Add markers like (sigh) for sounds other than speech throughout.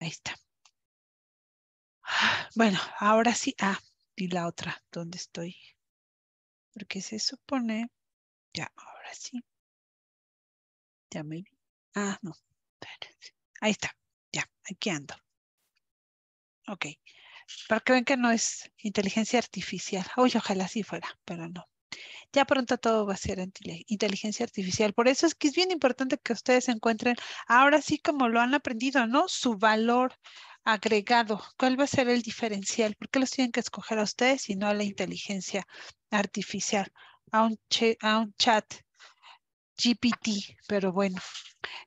Ahí está. Bueno, ahora sí. Ah, y la otra, ¿dónde estoy? Porque se supone, ya, ahora sí. Ya me vi. Ah, no. Ahí está. Ya, aquí ando. Ok. Para que ven que no es inteligencia artificial. Uy, ojalá sí fuera, pero no. Ya pronto todo va a ser inteligencia artificial. Por eso es que es bien importante que ustedes encuentren, ahora sí como lo han aprendido, ¿no? Su valor agregado. ¿Cuál va a ser el diferencial? ¿Por qué los tienen que escoger a ustedes y no a la inteligencia artificial? A un, chat GPT, pero bueno,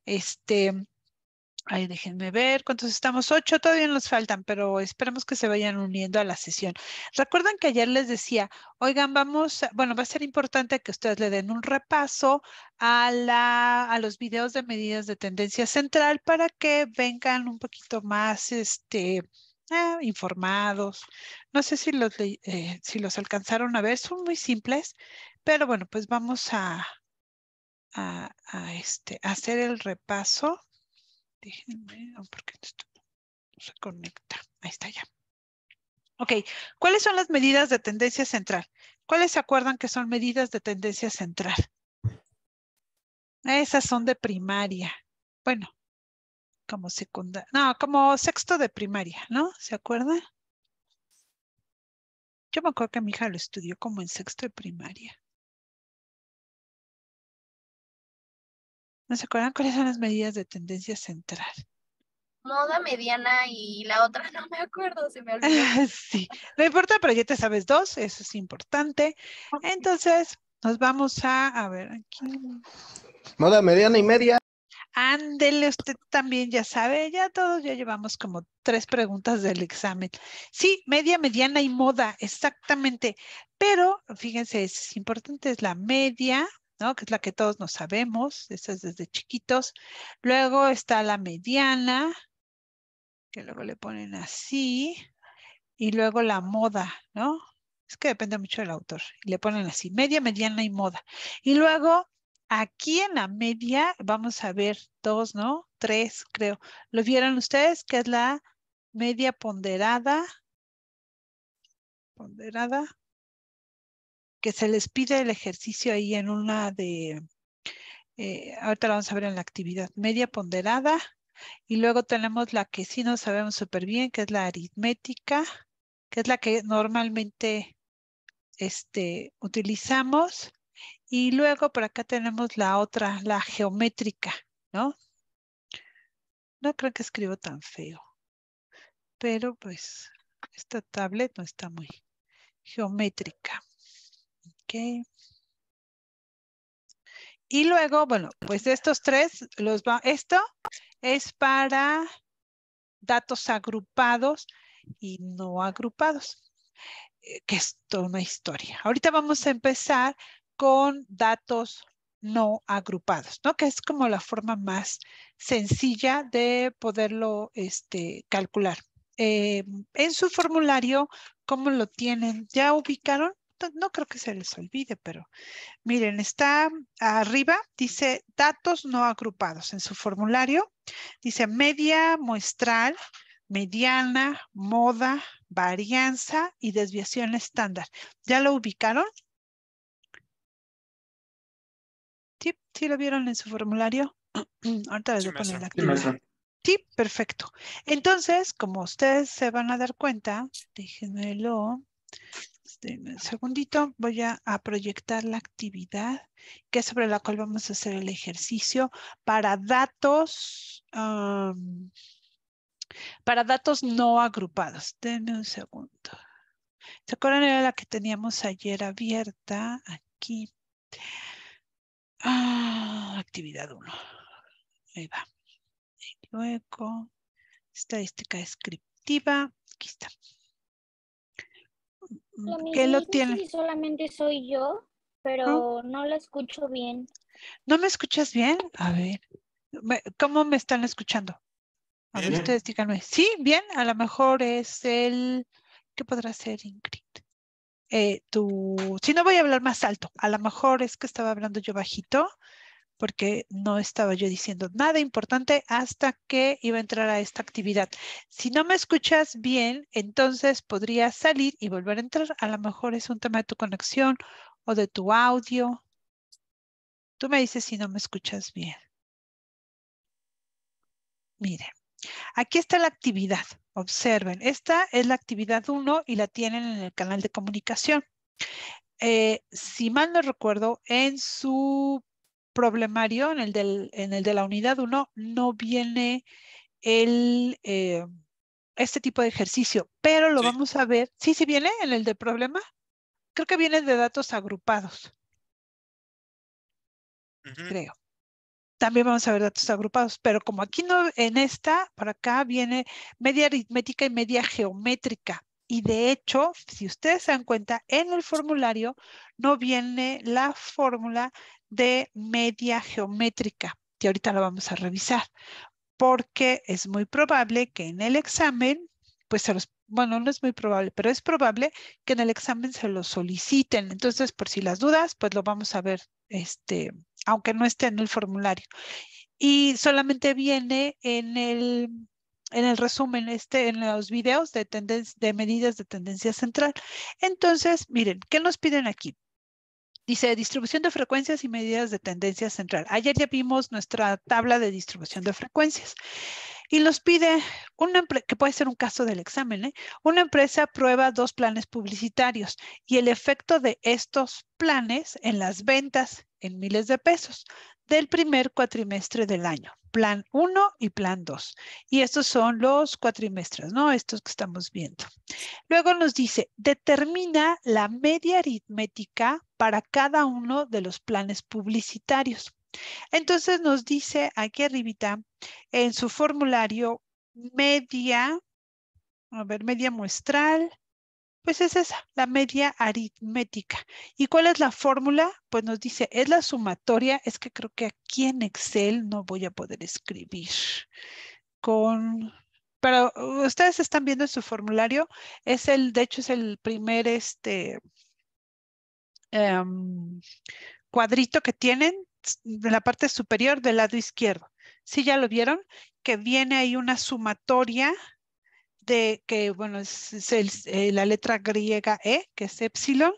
este, Ahí déjenme ver cuántos estamos. Ocho todavía nos faltan, pero esperemos que se vayan uniendo a la sesión. Recuerdan que ayer les decía, oigan, vamos, bueno, va a ser importante que ustedes le den un repaso a, la, a los videos de medidas de tendencia central para que vengan un poquito más, este, eh, informados. No sé si los, eh, si los alcanzaron a ver, son muy simples, pero bueno, pues vamos a, a, a este, hacer el repaso. Déjenme, porque esto no se conecta. Ahí está ya. Ok, ¿cuáles son las medidas de tendencia central? ¿Cuáles se acuerdan que son medidas de tendencia central? Esas son de primaria. Bueno, como secundaria. No, como sexto de primaria, ¿no? ¿Se acuerdan? Yo me acuerdo que mi hija lo estudió como en sexto de primaria. ¿No se acuerdan cuáles son las medidas de tendencia central? Moda mediana y la otra (laughs) no me acuerdo, se me olvidó. (laughs) sí, no importa, pero ya te sabes dos, eso es importante. Entonces, nos vamos a, a ver, aquí. Moda mediana y media. Ándele, usted también ya sabe, ya todos ya llevamos como tres preguntas del examen. Sí, media, mediana y moda, exactamente. Pero fíjense, es importante, es la media, que es la que todos nos sabemos, esa es desde chiquitos. Luego está la mediana, que luego le ponen así. Y luego la moda, ¿no? Es que depende mucho del autor. le ponen así, media, mediana y moda. Y luego, aquí en la media, vamos a ver dos, ¿no? Tres, creo. ¿Lo vieron ustedes? Que es la media ponderada. Ponderada que se les pide el ejercicio ahí en una de, eh, ahorita la vamos a ver en la actividad, media ponderada. Y luego tenemos la que sí no sabemos súper bien, que es la aritmética, que es la que normalmente este, utilizamos. Y luego por acá tenemos la otra, la geométrica, ¿no? No creo que escribo tan feo. Pero pues esta tablet no está muy geométrica. Y luego, bueno, pues estos tres, los va, esto es para datos agrupados y no agrupados, eh, que es toda una historia. Ahorita vamos a empezar con datos no agrupados, ¿no? Que es como la forma más sencilla de poderlo este, calcular. Eh, en su formulario, ¿cómo lo tienen? ¿Ya ubicaron? No creo que se les olvide, pero miren, está arriba, dice datos no agrupados en su formulario. Dice media muestral, mediana, moda, varianza y desviación estándar. ¿Ya lo ubicaron? ¿Sí? ¿Sí lo vieron en su formulario? (clears throat) Ahorita les voy a poner la actividad. Sí, perfecto. Entonces, como ustedes se van a dar cuenta, déjenmelo. Este, un segundito, voy a, proyectar la actividad que es sobre la cual vamos a hacer el ejercicio para datos, para datos no agrupados. Denme un segundo. ¿Se acuerdan? Era la que teníamos ayer abierta aquí. Ah, actividad 1. Ahí va. Y luego, estadística descriptiva. Aquí está. ¿Qué lo tiene? solamente soy yo, pero ¿No? lo escucho bien. ¿No me escuchas bien? A ver, ¿cómo me están escuchando? A ver, ustedes díganme. Sí, bien, a lo mejor es el... ¿Qué podrá ser, Ingrid? Eh, tu... Si no voy a hablar más alto, a lo mejor es que estaba hablando yo bajito, porque no estaba yo diciendo nada importante hasta que iba a entrar a esta actividad. Si no me escuchas bien, entonces podría salir y volver a entrar. A lo mejor es un tema de tu conexión o de tu audio. Tú me dices si no me escuchas bien. Miren, aquí está la actividad. Observen, esta es la actividad 1 y la tienen en el canal de comunicación. Eh, si mal no recuerdo, en su problemario, en el, del, en el de la unidad 1, no viene el, eh, este tipo de ejercicio, pero lo vamos a ver. ¿Sí, sí viene en el de problema? Creo que viene de datos agrupados. Creo. También vamos a ver datos agrupados, pero como aquí no, en esta, por acá viene media aritmética y media geométrica. Y de hecho, si ustedes se dan cuenta, en el formulario no viene la fórmula de media geométrica, y ahorita la vamos a revisar, porque es muy probable que en el examen, pues se los, bueno, no es muy probable, pero es probable que en el examen se lo soliciten. Entonces, por si las dudas, pues lo vamos a ver, este, aunque no esté en el formulario. Y solamente viene en el, en el resumen, este, en los videos de, de medidas de tendencia central. Entonces, miren, ¿qué nos piden aquí? Dice distribución de frecuencias y medidas de tendencia central. Ayer ya vimos nuestra tabla de distribución de frecuencias y nos pide, una que puede ser un caso del examen, ¿eh? una empresa prueba dos planes publicitarios y el efecto de estos planes en las ventas en miles de pesos del primer cuatrimestre del año. Plan 1 y plan 2. Y estos son los cuatrimestres, ¿no? Estos que estamos viendo. Luego nos dice, determina la media aritmética para cada uno de los planes publicitarios. Entonces nos dice aquí arribita en su formulario media, a ver, media muestral, pues es esa, la media aritmética. ¿Y cuál es la fórmula? Pues nos dice, es la sumatoria, es que creo que aquí en Excel no voy a poder escribir con, pero ustedes están viendo en su formulario, es el, de hecho es el primer este em, cuadrito que tienen de la parte superior del lado izquierdo. ¿Sí ya lo vieron? Que viene ahí una sumatoria de que, bueno, es, eh, la letra griega E, que es epsilon,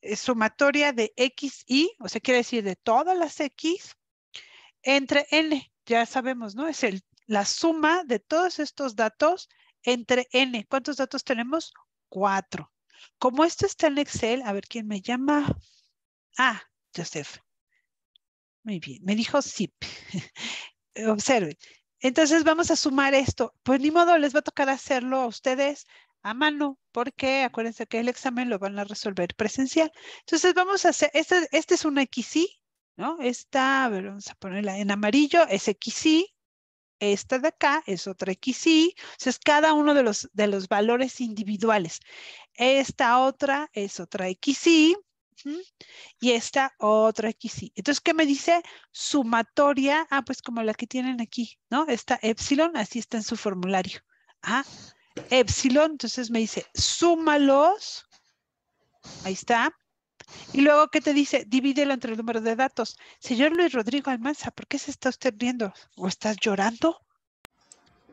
es sumatoria de X, Y, o sea, quiere decir de todas las X entre N. Ya sabemos, ¿no? Es el, la suma de todos estos datos entre N. ¿Cuántos datos tenemos? Cuatro. Como esto está en Excel, a ver quién me llama. Ah, Joseph. Muy bien, me dijo zip. (laughs) Observen. Entonces vamos a sumar esto. Pues ni modo, les va a tocar hacerlo a ustedes a mano, porque acuérdense que el examen lo van a resolver presencial. Entonces vamos a hacer, este, este es una XY, ¿no? Esta, a ver, vamos a ponerla en amarillo, es XY. Esta de acá es otra XY. O sea, es cada uno de los, de los valores individuales. Esta otra es otra XY. Y esta otra aquí sí. Entonces, ¿qué me dice? Sumatoria, ah, pues como la que tienen aquí, ¿no? Esta epsilon, así está en su formulario. Ah, epsilon, entonces me dice, súmalos. Ahí está. Y luego, ¿qué te dice? Divídelo entre el número de datos. Señor Luis Rodrigo Almanza, ¿por qué se está usted riendo? ¿O estás llorando?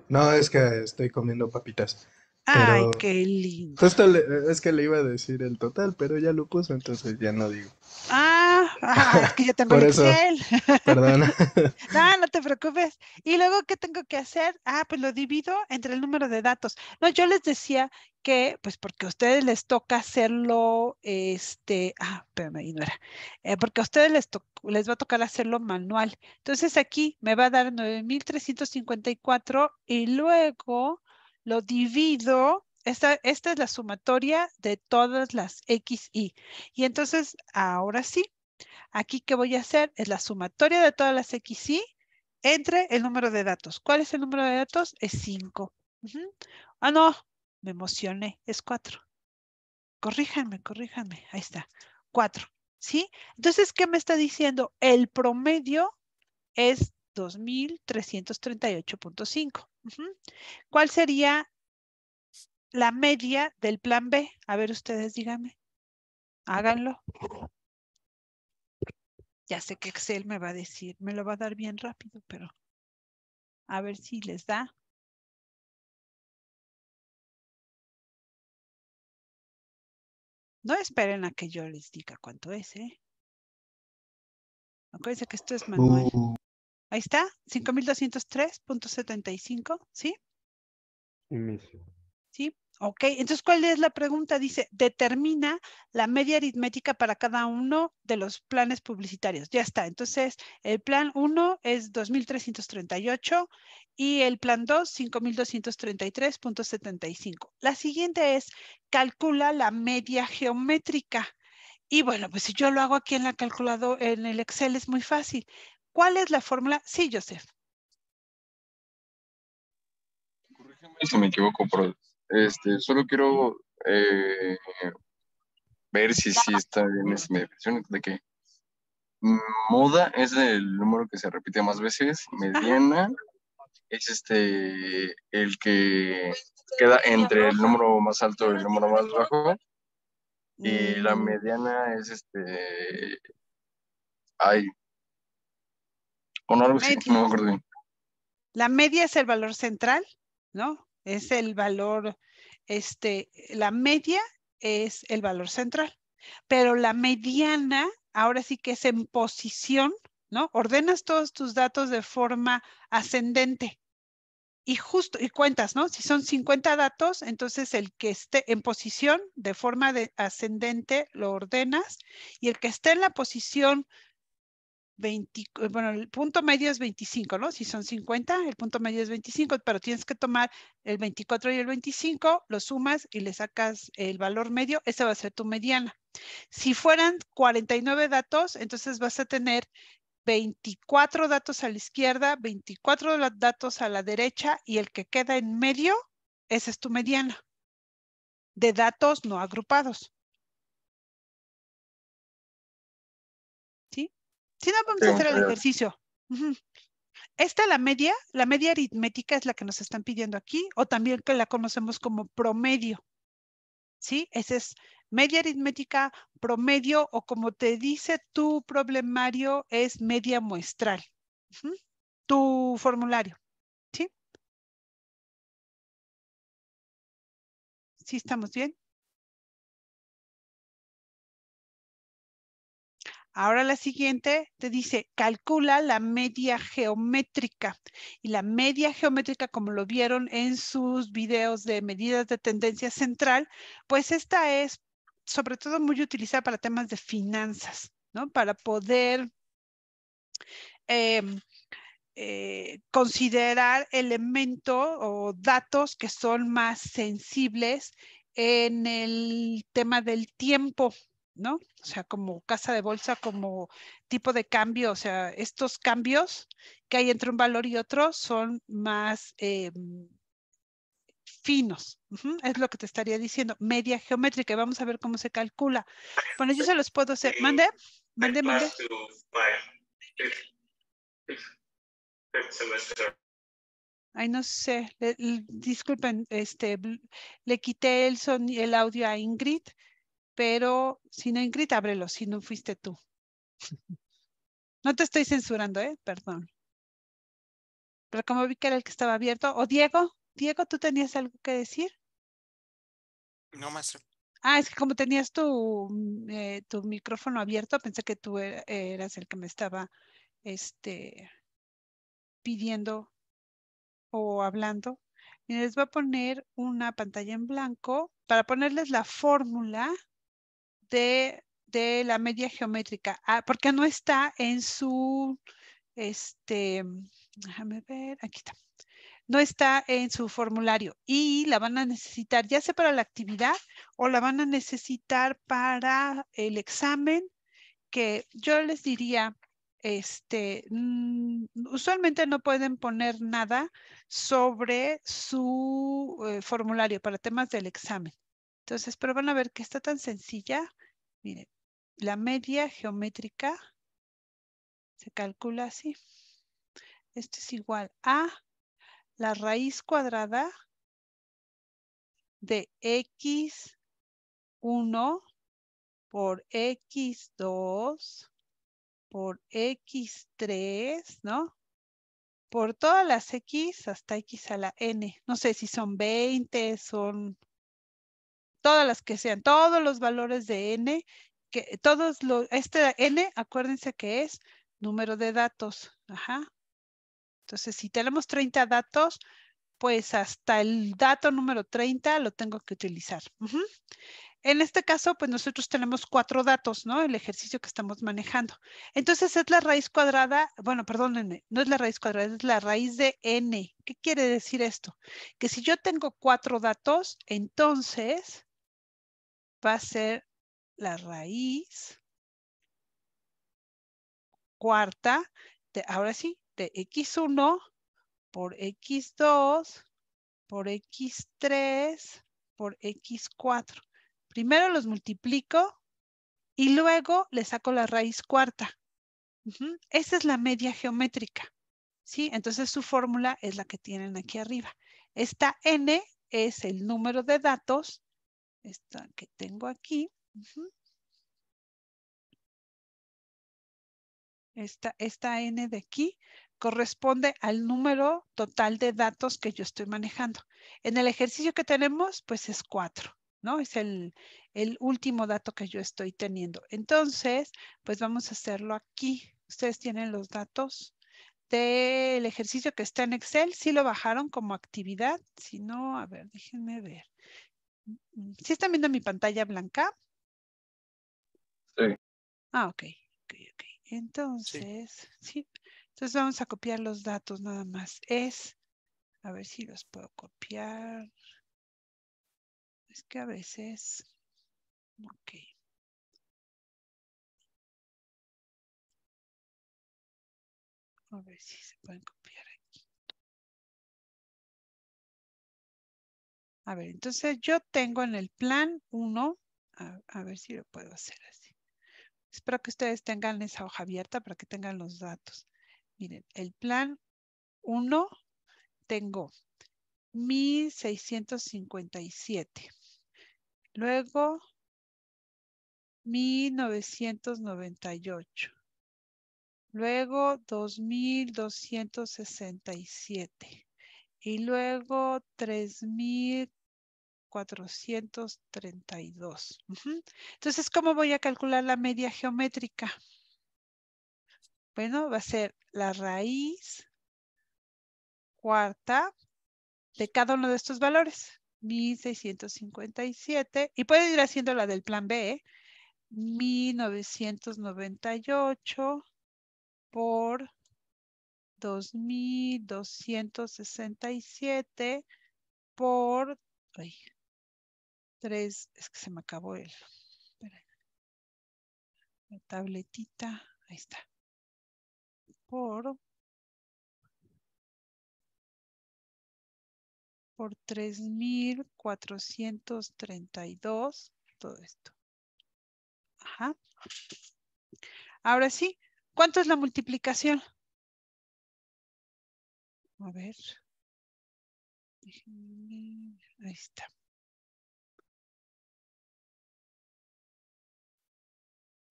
No, es que estoy comiendo papitas. Ay, qué lindo. Justo es que le iba a decir el total, pero ya lo puso, entonces ya no digo. Ah, ah es que yo tengo (laughs) el Excel. Perdona. (laughs) no, no te preocupes. Y luego, ¿qué tengo que hacer? Ah, pues lo divido entre el número de datos. No, yo les decía que, pues porque a ustedes les toca hacerlo, este, ah, pero ahí no era, eh, porque a ustedes les, les va a tocar hacerlo manual. Entonces aquí me va a dar 9,354 y luego lo divido, esta, esta es la sumatoria de todas las X, Y. Y entonces, ahora sí, aquí que voy a hacer es la sumatoria de todas las X, Y entre el número de datos. ¿Cuál es el número de datos? Es 5. Ah, no, me emocioné, es 4. Corríjanme, corríjanme, ahí está, 4. ¿Sí? Entonces, ¿qué me está diciendo? El promedio es 2338.5. ¿Cuál sería la media del plan B? A ver, ustedes díganme. Háganlo. Ya sé que Excel me va a decir, me lo va a dar bien rápido, pero a ver si les da. No esperen a que yo les diga cuánto es, ¿eh? Acuérdense que esto es manual. Uh, Ahí está, 5203.75, ¿sí? Inicio. ¿Sí? Ok, entonces, ¿cuál es la pregunta? Dice, determina la media aritmética para cada uno de los planes publicitarios. Ya está, entonces, el plan 1 es 2.338 y el plan 2, 5.233.75. La siguiente es, calcula la media geométrica. Y bueno, pues si yo lo hago aquí en la calculadora, en el Excel es muy fácil. ¿Cuál es la fórmula? Sí, Joseph. Corrígeme si me equivoco, pero este, solo quiero eh, ver si sí está bien esa definición de que moda es el número que se repite más veces, mediana es este el que queda entre el número más alto y el número más bajo y la Mm, mediana es este ay o no algo así, no me acuerdo bien. La media es el valor central, ¿no? Es el valor, este, la media es el valor central, pero la mediana ahora sí que es en posición, ¿no? Ordenas todos tus datos de forma ascendente y justo, y cuentas, ¿no? Si son 50 datos, entonces el que esté en posición de forma de ascendente lo ordenas y el que esté en la posición 20, eh, bueno, el punto medio es 25, ¿no? Si son 50, el punto medio es 25, pero tienes que tomar el 24 y el 25, lo sumas y le sacas el valor medio, esa va a ser tu mediana. Si fueran 49 datos, entonces vas a tener 24 datos a la izquierda, 24 la- datos a la derecha y el que queda en medio, esa es tu mediana de datos no agrupados. Si no, vamos a Sí, hacer el ejercicio. Ujú. Esta, la media, la media aritmética es la que nos están pidiendo aquí, o también que la conocemos como promedio. ¿Sí? Ese es media aritmética, promedio, o como te dice tu problemario, es media muestral. Tu formulario. ¿Sí? ¿Sí estamos bien? Ahora la siguiente te dice, calcula la media geométrica. Y la media geométrica, como lo vieron en sus videos de medidas de tendencia central, pues esta es sobre todo muy utilizada para temas de finanzas, ¿no? Para poder em, eh, considerar elementos o datos que son más sensibles en el tema del tiempo, ¿no? O sea, como casa de bolsa, como tipo de cambio, o sea, estos cambios que hay entre un valor y otro son más eh, finos. Es lo que te estaría diciendo. Media geométrica. Vamos a ver cómo se calcula. Bueno, yo se los puedo hacer. Mande, mande, mande. Ay, no sé. le- le- disculpen, este, le quité el, soni- el audio a Ingrid, pero si no, Ingrid, ábrelo, si no fuiste tú. (laughs) No te estoy censurando, ¿eh? Perdón. Pero como vi que era el que estaba abierto. O Diego, Diego, ¿tú tenías algo que decir? No, maestro. Ah, es que como tenías tu, mm, eh, tu micrófono abierto, pensé que tú eras el que me estaba este, pidiendo o hablando. Y les voy a poner una pantalla en blanco para ponerles la fórmula de, la media geométrica, ah, porque no está en su, este, déjame ver, aquí está. No está en su formulario y la van a necesitar ya sea para la actividad o la van a necesitar para el examen, que yo les diría, este, mm, usualmente no pueden poner nada sobre su eh, formulario para temas del examen. Entonces, pero van a ver que está tan sencilla. Miren, la media geométrica se calcula así. Esto es igual a la raíz cuadrada de x1 por x2 por x3, ¿no? Por todas las x hasta x a la n. No sé si son 20, son todas las que sean, todos los valores de n, que todos los, este n, acuérdense que es número de datos. Ajá. Entonces, si tenemos 30 datos, pues hasta el dato número 30 lo tengo que utilizar. En este caso, pues nosotros tenemos cuatro datos, ¿no? El ejercicio que estamos manejando. Entonces es la raíz cuadrada, bueno, perdónenme, no es la raíz cuadrada, es la raíz de n. ¿Qué quiere decir esto? Que si yo tengo cuatro datos, entonces va a ser la raíz cuarta de, ahora sí, de x1 por x2 por x3 por x4. Primero los multiplico y luego le saco la raíz cuarta. Esa es la media geométrica. ¿sí? Entonces su fórmula es la que tienen aquí arriba. Esta n es el número de datos esta que tengo aquí. esta, esta n de aquí corresponde al número total de datos que yo estoy manejando. En el ejercicio que tenemos, pues es 4. ¿no? Es el, último dato que yo estoy teniendo. Entonces, pues vamos a hacerlo aquí. Ustedes tienen los datos del ejercicio que está en Excel. Si lo bajaron como actividad. Si no, a ver, déjenme ver. ¿Sí están viendo mi pantalla blanca? Sí. Ah, ok. Ok, ok. Entonces, sí. Entonces vamos a copiar los datos nada más. Es, a ver si los puedo copiar. Es que a veces, ok. A ver si se pueden copiar A ver, entonces yo tengo en el plan 1, a, ver si lo puedo hacer así. Espero que ustedes tengan esa hoja abierta para que tengan los datos. Miren, el plan 1 tengo 1657. Luego, 1998. Luego, 2267. Y luego, 3432. Entonces, ¿cómo voy a calcular la media geométrica? Bueno, va a ser la raíz cuarta de cada uno de estos valores. 1657. Y pueden ir haciendo la del plan B. 1998 por 2267 por... 3, es que se me acabó el... La tabletita, ahí está. Por por 3,432, todo esto. Ajá. Ahora sí, ¿cuánto es la multiplicación? A ver. Ahí está.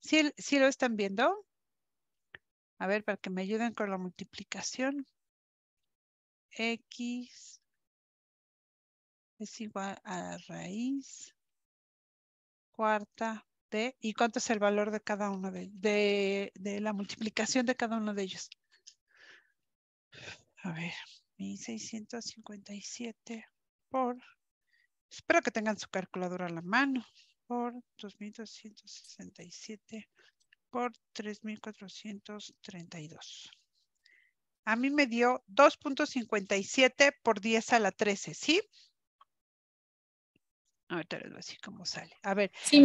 ¿Sí, ¿Sí, lo están viendo? A ver, para que me ayuden con la multiplicación. X es igual a raíz cuarta de, ¿y cuánto es el valor de cada uno de, de, de la multiplicación de cada uno de ellos? A ver, 1657 por, espero que tengan su calculadora a la mano, por 2267 por 3432. A mí me dio 2.57 por 10 a la 13, ¿sí? Ahorita les voy a decir cómo sale. A ver, sí,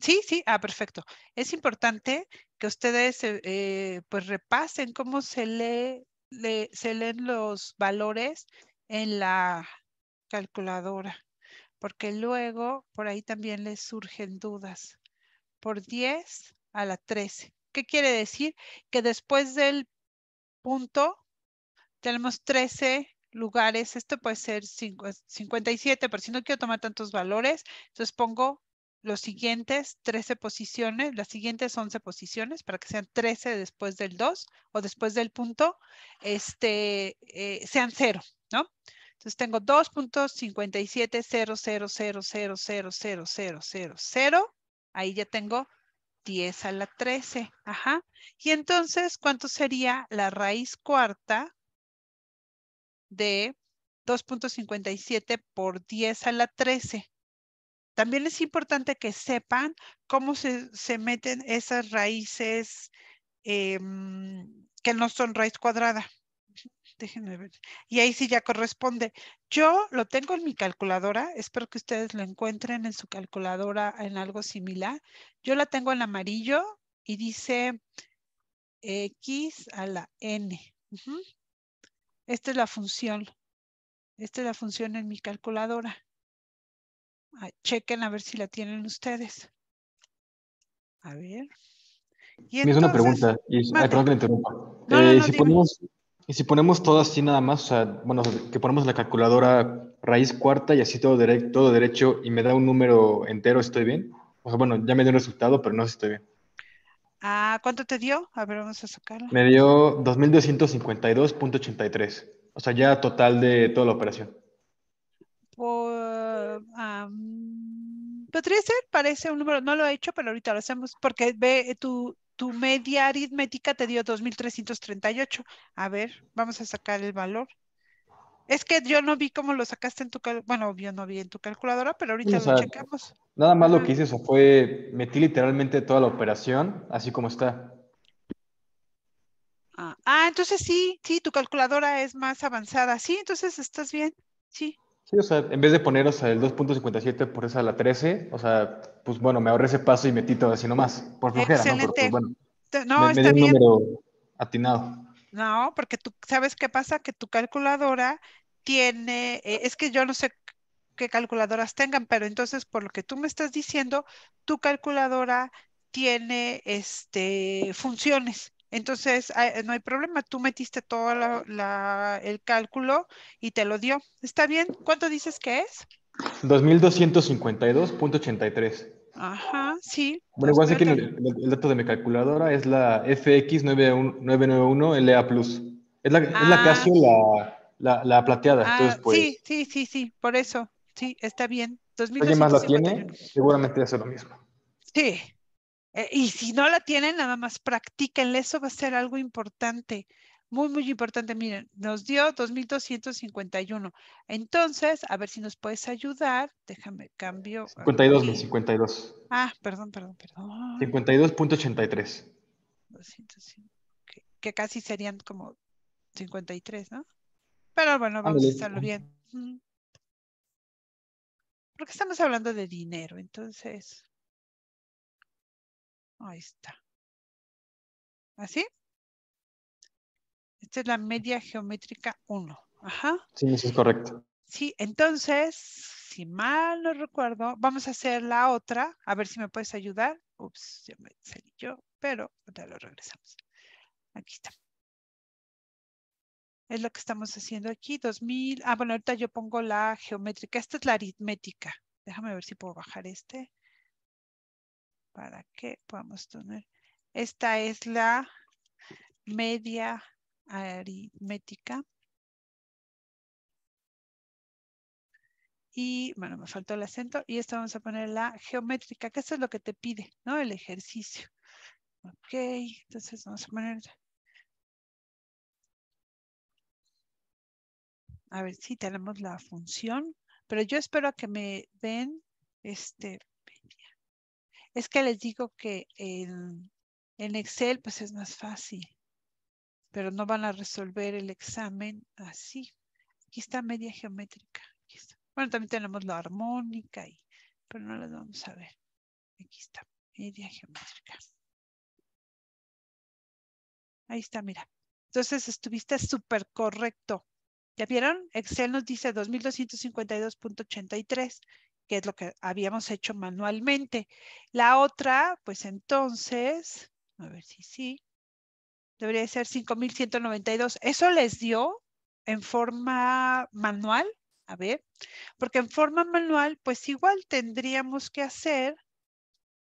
sí, sí, ah, perfecto. Es importante que ustedes eh, eh, pues repasen cómo se lee, se leen los valores en la calculadora, porque luego por ahí también les surgen dudas. Por 10 a la 13. ¿Qué quiere decir? Que después del punto tenemos 13 lugares, esto puede ser 57, pero si no quiero tomar tantos valores, entonces pongo los siguientes 13 posiciones, las siguientes 11 posiciones para que sean 13 después del 2 o después del punto, este, eh, sean 0, ¿no? Entonces tengo 2.570000000000. Ahí ya tengo 10 a la 13. Ajá. Y entonces, ¿cuánto sería la raíz cuarta de 2.57 por 10 a la 13? También es importante que sepan cómo se, meten esas raíces em, que no son raíz cuadrada. Déjenme ver. Y ahí sí ya corresponde. Yo lo tengo en mi calculadora. Espero que ustedes lo encuentren en su calculadora en algo similar. Yo la tengo en amarillo y dice X a la N. Esta es la función. Esta es la función en mi calculadora. Ah, chequen a ver si la tienen ustedes. A ver. Y es una pregunta, y, perdón que me interrumpa. Eh, si ponemos, y si ponemos todo así nada más, o sea, bueno, que ponemos la calculadora raíz cuarta y así todo, todo derecho y me da un número entero, ¿estoy bien? O sea, bueno, ya me dio un resultado, pero no sé si estoy bien. Ah, ¿cuánto te dio? A ver, vamos a sacarlo. Me dio 2.252.83. O sea, ya total de toda la operación. Por, podría ser, parece un número, no lo he hecho, pero ahorita lo hacemos porque ve tu, tu media aritmética te dio 2338. A ver, vamos a sacar el valor. Es que yo no vi cómo lo sacaste en tu bueno, yo no vi en tu calculadora, pero ahorita lo checamos. Nada más lo que hice eso fue metí literalmente toda la operación así como está. Ah, ah, entonces sí, sí, tu calculadora es más avanzada. Sí, entonces estás bien. Sí. Sí, o sea, en vez de poner, o sea, el 2.57 por esa a la 13, o sea, pues bueno, me ahorré ese paso y metí todo así nomás, por flojera, Excelente. ¿no? Pues, bueno, no, está bien. número atinado. No, porque tú sabes qué pasa, que tu calculadora tiene, eh, es que yo no sé qué calculadoras tengan, pero entonces por lo que tú me estás diciendo, tu calculadora tiene este, funciones. Entonces, no hay problema, tú metiste todo el cálculo y te lo dio. ¿Está bien? ¿Cuánto dices que es? 2252.83. Ajá, sí. Bueno, igual sé que el, dato de mi calculadora es la FX991LA+. Es la, es la ah. Casio, la, la, plateada. Ah, pues sí, sí, sí, sí, por eso. Sí, está bien. ¿Alguien más la tiene? Seguramente hace lo mismo. Sí, eh, y si no la tienen, nada más practíquenle, eso va a ser algo importante, muy, muy importante. Miren, nos dio 2.251. Entonces, a ver si nos puedes ayudar. Déjame cambio. 52, 52. Ah, perdón, perdón, perdón. 52.83. Que, que casi serían como 53, ¿no? Pero bueno, vamos a hacerlo bien. Porque estamos hablando de dinero, entonces. Ahí está. ¿Así? Esta es la media geométrica 1. Ajá. Sí, eso es correcto. Sí, entonces, si mal no recuerdo, vamos a hacer la otra. A ver si me puedes ayudar. Ups, ya me salí yo, pero ya lo regresamos. Aquí está. Es lo que estamos haciendo aquí, 2000. Ah, bueno, ahorita yo pongo la geométrica. Esta es la aritmética. Déjame ver si puedo bajar este para que podamos tener. Esta es la media aritmética. Y bueno, me faltó el acento. Y esta vamos a poner la geométrica, que eso es lo que te pide, ¿no? El ejercicio. Ok, entonces vamos a poner... A ver si tenemos la función. Pero yo espero que me den este es que les digo que en, Excel pues es más fácil, pero no van a resolver el examen así. Aquí está media geométrica. Bueno, también tenemos la armónica, y, pero no la vamos a ver. Aquí está, media geométrica. Ahí está, mira. Entonces estuviste súper correcto. ¿Ya vieron? Excel nos dice 2252.83 que es lo que habíamos hecho manualmente. La otra, pues entonces, a ver si sí, debería ser 5192. ¿Eso les dio en forma manual? A ver, porque en forma manual, pues igual tendríamos que hacer,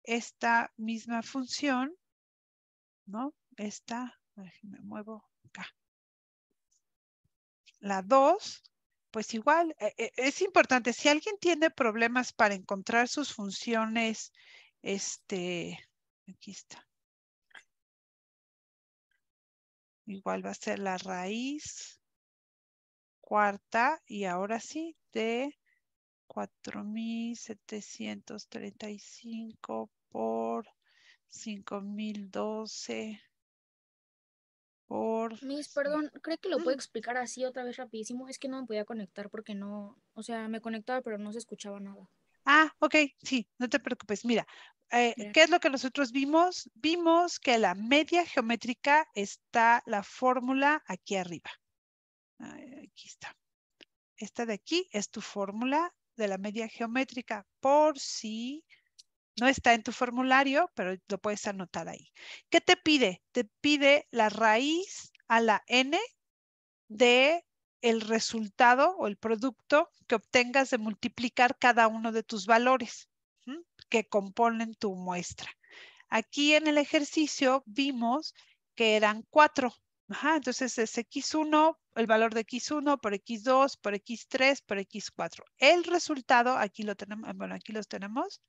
esta misma función, ¿no? Esta, me muevo acá. La 2, pues igual, e, e, es importante, si alguien tiene problemas para encontrar sus funciones, este, aquí está. Igual va a ser la raíz cuarta y ahora sí de 4.735 por 5.012 por... Miss, perdón, ¿cree que lo puede explicar así otra vez rapidísimo? Es que no me podía conectar porque no, o sea, me conectaba pero no se escuchaba nada. Ah, ok, sí, no te preocupes. Mira, eh, ¿qué es lo que nosotros vimos? Vimos que la media geométrica está la fórmula aquí arriba. Aquí está. Esta de aquí es tu fórmula de la media geométrica por si no está en tu formulario, pero lo puedes anotar ahí. ¿Qué te pide? Te pide la raíz a la n de el resultado o el producto que obtengas de multiplicar cada uno de tus valores que componen tu muestra. Aquí en el ejercicio vimos que eran cuatro. entonces es x1, el valor de x1 por x2, por x3, por x4. El resultado, aquí lo tenemos, bueno, aquí los tenemos,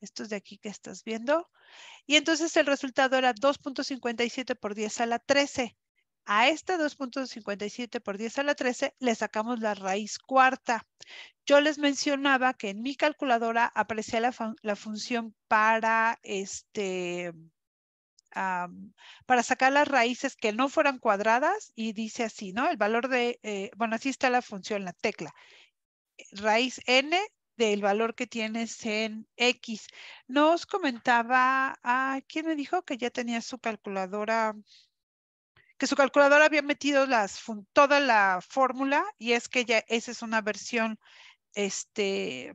estos de aquí que estás viendo. Y entonces el resultado era 2.57 por 10 a la 13. A este 2.57 por 10 a la 13 le sacamos la raíz cuarta. Yo les mencionaba que en mi calculadora aparecía la, función para, este, para sacar las raíces que no fueran cuadradas y dice así, ¿no? El valor de, eh, bueno, así está la función, la tecla. Raíz n del valor que tienes en X. Nos comentaba, ah, ¿quién me dijo que ya tenía su calculadora? que su calculadora había metido las, toda la fórmula y es que ya esa es una versión este,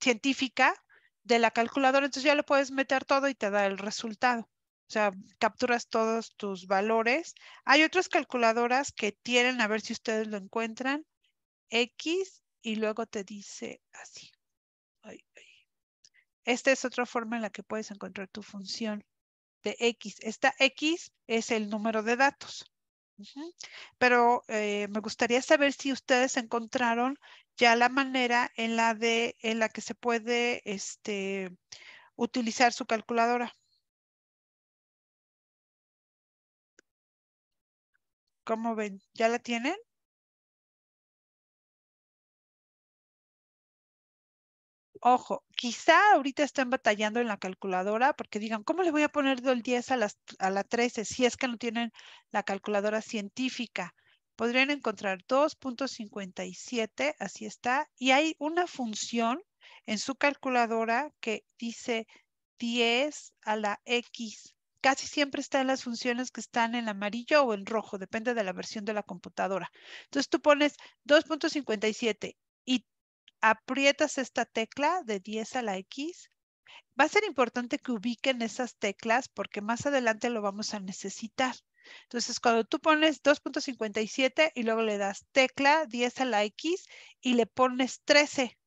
científica de la calculadora, entonces ya le puedes meter todo y te da el resultado. O sea, capturas todos tus valores. Hay otras calculadoras que tienen, a ver si ustedes lo encuentran, X y luego te dice así. Esta es otra forma en la que puedes encontrar tu función de X. Esta X es el número de datos. Pero eh, me gustaría saber si ustedes encontraron ya la manera en la de en la que se puede este, utilizar su calculadora. ¿Cómo ven? ¿Ya la tienen? Ojo, quizá ahorita estén batallando en la calculadora porque digan, ¿cómo le voy a poner del 10 a, las, a la 13 si es que no tienen la calculadora científica? Podrían encontrar 2.57, así está, y hay una función en su calculadora que dice 10 a la X. Casi siempre está en las funciones que están en amarillo o en rojo, depende de la versión de la computadora. Entonces tú pones 2.57 y aprietas esta tecla de 10 a la X, va a ser importante que ubiquen esas teclas porque más adelante lo vamos a necesitar. Entonces, cuando tú pones 2.57 y luego le das tecla 10 a la X y le pones 13,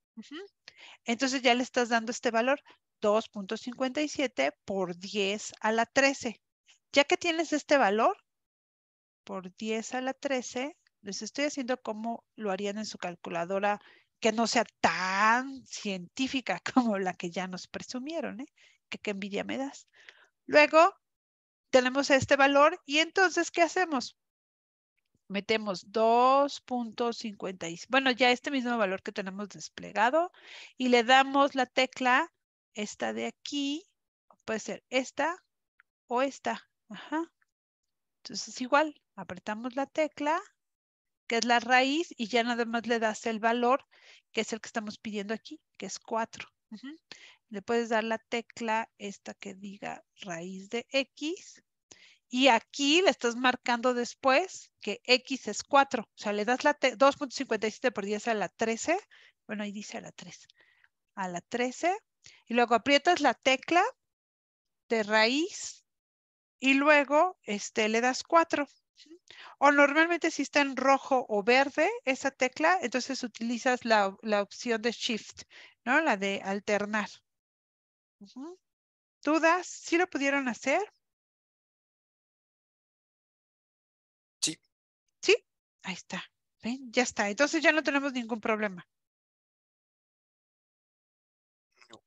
entonces ya le estás dando este valor 2.57 por 10 a la 13. Ya que tienes este valor por 10 a la 13, les estoy haciendo como lo harían en su calculadora que no sea tan científica (laughs) como la que ya nos presumieron, ¿eh? Que qué envidia me das. Luego tenemos este valor y entonces, ¿qué hacemos? Metemos 2.56, bueno, ya este mismo valor que tenemos desplegado y le damos la tecla, esta de aquí, puede ser esta o esta. Ajá. Entonces igual, apretamos la tecla que es la raíz, y ya nada más le das el valor, que es el que estamos pidiendo aquí, que es 4. Le puedes dar la tecla esta que diga raíz de x, y aquí le estás marcando después que x es 4. O sea, le das la 2.57 por 10 a la 13. Bueno, ahí dice a la 13. A la 13. Y luego aprietas la tecla de raíz y luego este, le das 4. O normalmente si está en rojo o verde esa tecla, entonces utilizas la, opción de Shift, ¿no? La de alternar. ¿Dudas? ¿Sí lo pudieron hacer? Sí. ¿Sí? Ahí está. ¿Ven? Ya está. Entonces ya no tenemos ningún problema. No.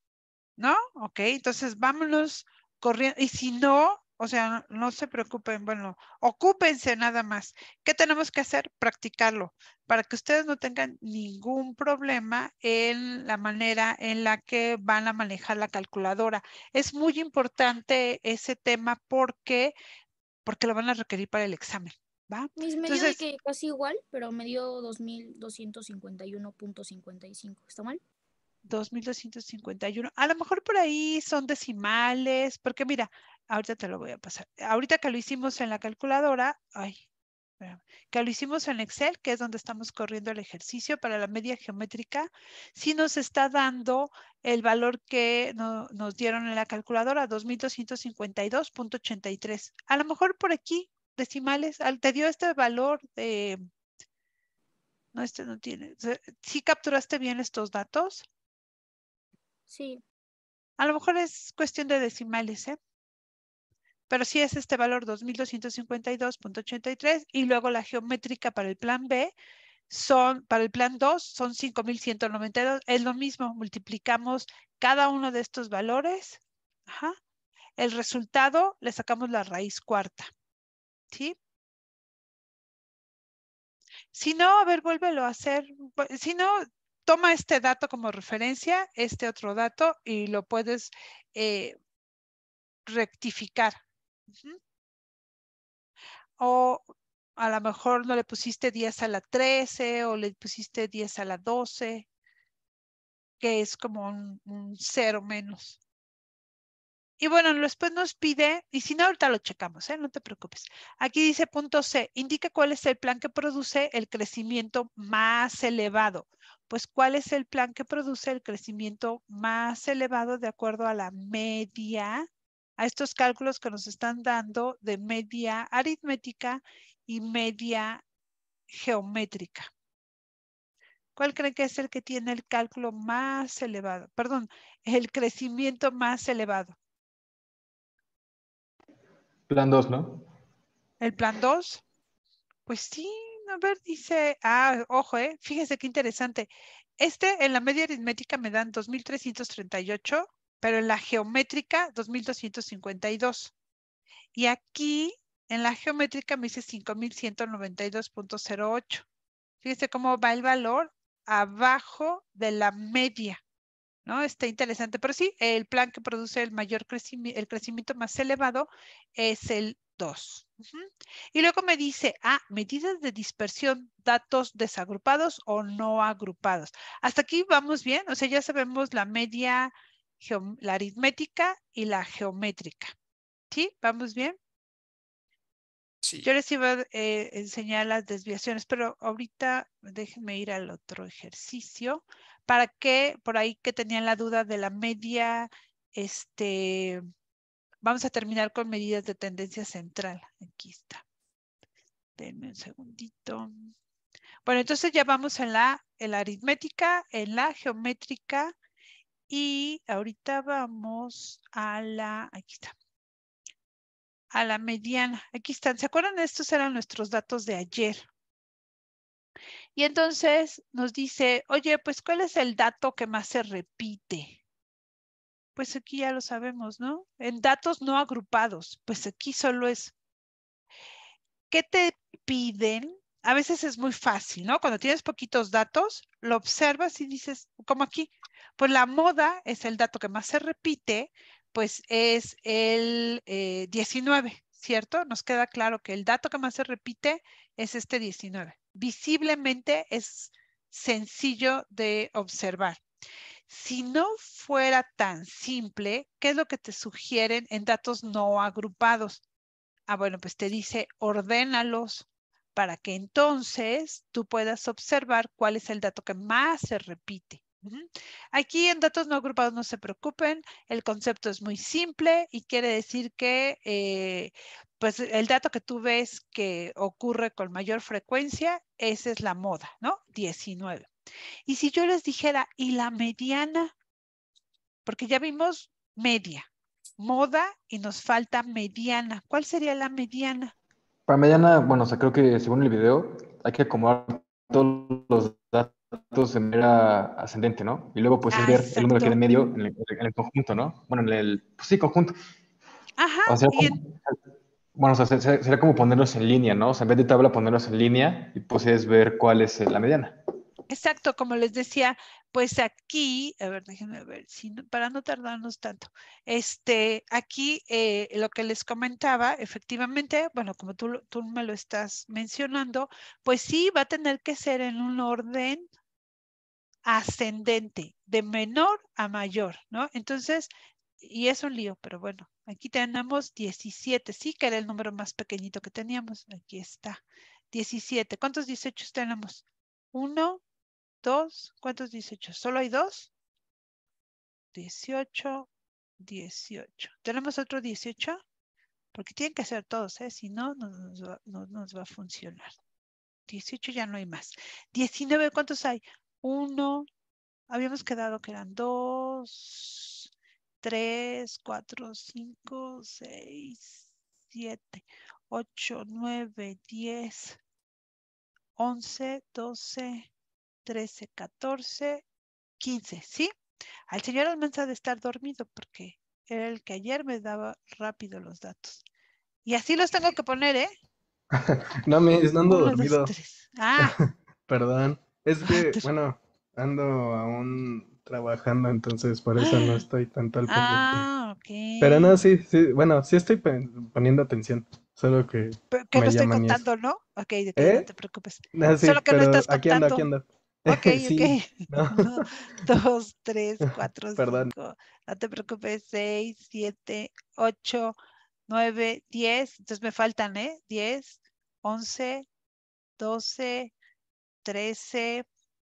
¿No? Ok, entonces vámonos corriendo. Y si no, o sea, no, no, se preocupen, bueno, ocúpense nada más. ¿Qué tenemos que hacer? Practicarlo para que ustedes no tengan ningún problema en la manera en la que van a manejar la calculadora. Es muy importante ese tema porque, porque lo van a requerir para el examen. ¿Va? Mis me dio de que casi igual, pero me dio 2251.55. ¿Está mal? 2251. A lo mejor por ahí son decimales, porque mira, ahorita te lo voy a pasar. Ahorita que lo hicimos en la calculadora, ay, que lo hicimos en Excel, que es donde estamos corriendo el ejercicio para la media geométrica, sí nos está dando el valor que nos dieron en la calculadora, 2252.83. A lo mejor por aquí, decimales, te dio este valor de... No, este no tiene. ¿Sí capturaste bien estos datos? Sí. A lo mejor es cuestión de decimales, ¿eh? Pero sí es este valor 2252.83 y luego la geométrica para el plan B son, para el plan 2 son 5192. Es lo mismo, multiplicamos cada uno de estos valores. Ajá. El resultado le sacamos la raíz cuarta. ¿Sí? Si no, a ver, vuélvelo a hacer. Si no, toma este dato como referencia, este otro dato, y lo puedes eh, rectificar. O a lo mejor no le pusiste 10 a la 13 o le pusiste 10 a la 12, que es como un, un cero menos. Y bueno, después nos pide, y si no, ahorita lo checamos, ¿eh? no te preocupes. Aquí dice punto C, indica cuál es el plan que produce el crecimiento más elevado. Pues, ¿cuál es el plan que produce el crecimiento más elevado de acuerdo a la media a estos cálculos que nos están dando de media aritmética y media geométrica. ¿Cuál creen que es el que tiene el cálculo más elevado? Perdón, el crecimiento más elevado. Plan 2, ¿no? ¿El plan 2? Pues sí, a ver, dice, ah, ojo, eh, fíjense qué interesante. Este en la media aritmética me dan 2338 pero en la geométrica 2252. Y aquí en la geométrica me dice 5192.08. Fíjese cómo va el valor abajo de la media. ¿No? Está interesante, pero sí, el plan que produce el mayor crecimiento, el crecimiento más elevado es el 2. Y luego me dice, ah, medidas de dispersión, datos desagrupados o no agrupados. Hasta aquí vamos bien, o sea, ya sabemos la media la aritmética y la geométrica. ¿Sí? ¿Vamos bien? Yo les iba a eh, enseñar las desviaciones, pero ahorita déjenme ir al otro ejercicio para que por ahí que tenían la duda de la media, este, vamos a terminar con medidas de tendencia central. Aquí está. Denme un segundito. Bueno, entonces ya vamos en la, en la aritmética, en la geométrica y ahorita vamos a la, aquí está, a la mediana. Aquí están. ¿Se acuerdan? Estos eran nuestros datos de ayer. Y entonces nos dice, oye, pues, ¿cuál es el dato que más se repite? Pues aquí ya lo sabemos, ¿no? En datos no agrupados, pues aquí solo es. ¿Qué te piden? A veces es muy fácil, ¿no? Cuando tienes poquitos datos, lo observas y dices, como aquí, pues la moda es el dato que más se repite, pues es el 19, eh, ¿cierto? Nos queda claro que el dato que más se repite es este 19. Visiblemente es sencillo de observar. Si no fuera tan simple, ¿qué es lo que te sugieren en datos no agrupados? Ah, bueno, pues te dice ordénalos para que entonces tú puedas observar cuál es el dato que más se repite. Aquí en datos no agrupados no se preocupen, el concepto es muy simple y quiere decir que eh, pues el dato que tú ves que ocurre con mayor frecuencia, esa es la moda, ¿no? 19. Y si yo les dijera, ¿y la mediana? Porque ya vimos media, moda y nos falta mediana. ¿Cuál sería la mediana? Para mediana, bueno, o sea, creo que según el video hay que acomodar todos los datos de manera ascendente, ¿no? Y luego pues Ah, ver el número que hay en medio en el, en el conjunto, ¿no? Bueno, en el, pues sí, conjunto. Ajá, O sea, y como- en- bueno, o sea, sería como ponerlos en línea, ¿no? O sea, en vez de tabla, ponerlos en línea y pues es ver cuál es la mediana. exacto, como les decía, pues aquí, a ver, déjenme ver, si para no tardarnos tanto, este, aquí eh, lo que les comentaba, efectivamente, bueno, como tú, tú me lo estás mencionando, pues sí va a tener que ser en un orden ascendente, de menor a mayor, ¿no? Entonces, y es un lío, pero bueno, aquí tenemos 17, sí, que era el número más pequeñito que teníamos, aquí está, 17. ¿Cuántos 18 tenemos? Uno, dos, ¿cuántos 18? ¿Solo hay dos? 18, 18. ¿Tenemos otro 18? Porque tienen que ser todos, ¿eh? Si no, no nos va, no nos va a funcionar. 18 ya no hay más. 19, ¿cuántos hay? Uno, habíamos quedado que eran dos, tres, cuatro, cinco, seis, siete, ocho, nueve, diez, once, doce, trece, catorce, quince, ¿sí? Al señor Almanza de estar dormido porque era el que ayer me daba rápido los datos. Y así los tengo que poner, ¿eh? (laughs) No, me ando Uno, dos, dormido. Ah, (laughs) Perdón. Es que, Pero- bueno, ando aún trabajando, entonces por eso no estoy tanto al pendiente. ah, ok. Pero no, sí, sí, bueno, sí estoy poniendo atención. Solo que, Pero que me no estoy contando, ¿no? Ok, ¿Eh? no te preocupes. no, sí, Solo que no estás aquí ando, aquí contando. ando. Ok, (laughs) Sí, ok. no. (laughs) Uno, dos, tres, (laughs) cuatro, Perdón. cinco. No te preocupes. Seis, siete, ocho, nueve, diez. Entonces me faltan, ¿eh? Diez, once, doce, trece,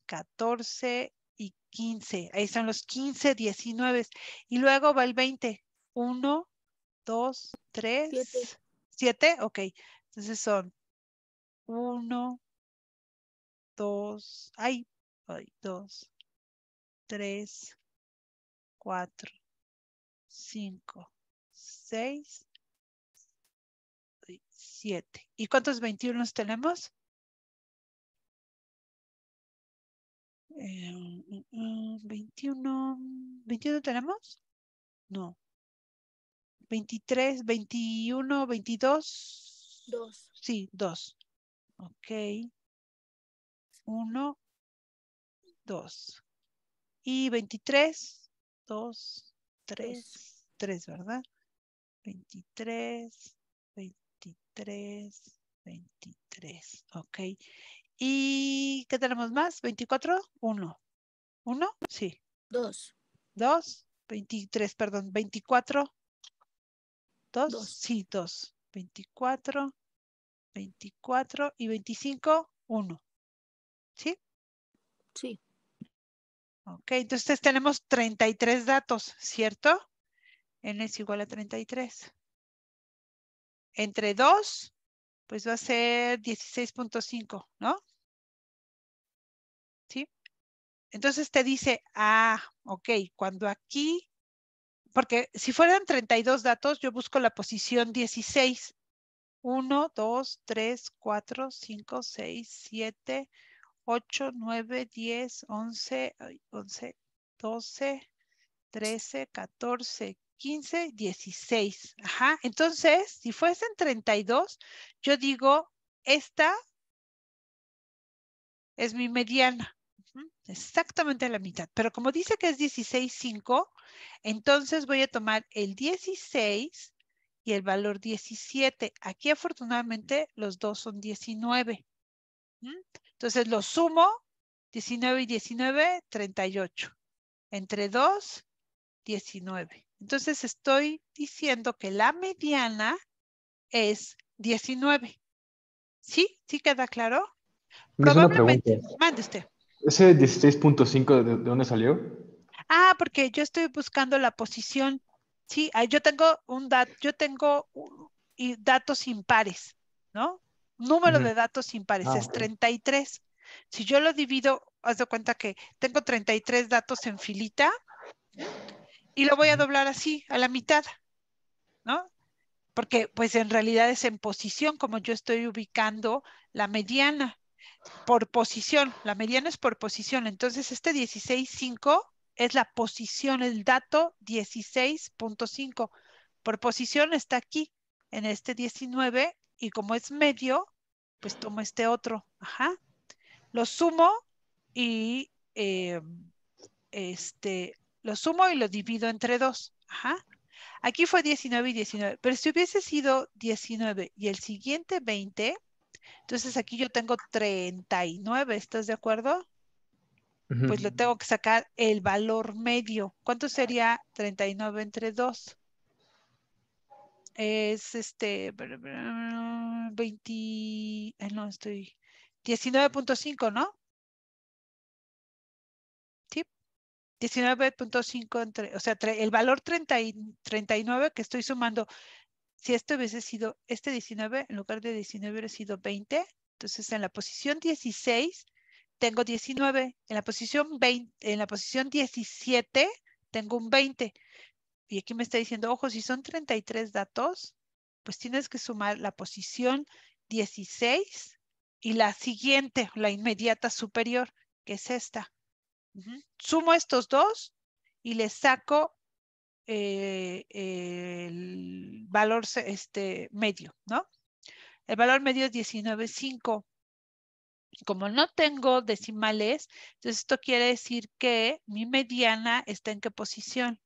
catorce y quince. Ahí son los quince, diecinueve. Y luego va el veinte. Uno, dos, tres, siete. Ok. Entonces son uno, dos, ay, ay, dos, tres, cuatro, cinco, seis, y siete. ¿Y cuántos 21 tenemos? Eh, mm, mm, 21, 21 tenemos? No. 23, 21, 22. Dos. Sí, dos. Ok. Uno, dos. Y 23, dos, tres, tres, ¿verdad? 23, 23, 23. Ok. ¿Y qué tenemos más? ¿24? Uno. ¿Uno? Sí. Dos. Dos. 23, perdón. 24. ¿Dos? Dos. Sí, dos. 24, 24 y 25, uno. ¿Sí? Sí. Ok, entonces tenemos 33 datos, ¿cierto? n es igual a 33. Entre 2, pues va a ser 16.5, ¿no? ¿Sí? Entonces te dice, ah, ok, cuando aquí, porque si fueran 32 datos, yo busco la posición 16. 1, 2, 3, 4, 5, 6, 7, 8, 9, 10, 11, ay, 11, 12, 13, 14, 15, 16. Ajá. Entonces, si fuesen 32, yo digo, esta es mi mediana. Exactamente la mitad. Pero como dice que es 16.5, entonces voy a tomar el 16 y el valor 17. Aquí afortunadamente los dos son 19. ¿Mm? Entonces lo sumo, 19 y 19, 38. Entre 2, 19. Entonces estoy diciendo que la mediana es 19. ¿Sí? ¿Sí queda claro? Probablemente. Mande usted. ¿Ese 16.5 de, de dónde salió? Ah, porque yo estoy buscando la posición. Sí, ah, yo tengo un dato, yo tengo datos impares, ¿no? Número de datos impares Ah, es ok. 33. Si yo lo divido, haz de cuenta que tengo 33 datos en filita y lo voy a doblar así, a la mitad. ¿no? Porque pues en realidad es en posición como yo estoy ubicando la mediana por posición. La mediana es por posición. Entonces este 16.5 es la posición, el dato 16.5. Por posición está aquí en este 19 y como es medio, pues tomo este otro. Ajá. Lo sumo y eh, este, lo sumo y lo divido entre dos. Ajá. Aquí fue 19 y 19, pero si hubiese sido 19 y el siguiente 20, entonces aquí yo tengo 39, ¿estás de acuerdo? Pues lo tengo que sacar el valor medio. ¿Cuánto sería 39 entre 2? Es este 20, no, estoy 19.5, ¿no? 19.5 entre, o sea, el valor 30 y 39 que estoy sumando, si esto hubiese sido este 19, en lugar de 19 hubiera sido 20, entonces en la posición 16 tengo 19, en la posición 20, en la posición 17 tengo un 20. Y aquí me está diciendo, ojo, si son 33 datos, pues tienes que sumar la posición 16 y la siguiente, la inmediata superior, que es esta. Sumo estos dos y le saco eh, el valor este, medio, ¿no? El valor medio es 19.5. Como no tengo decimales, entonces esto quiere decir que mi mediana está en qué posición.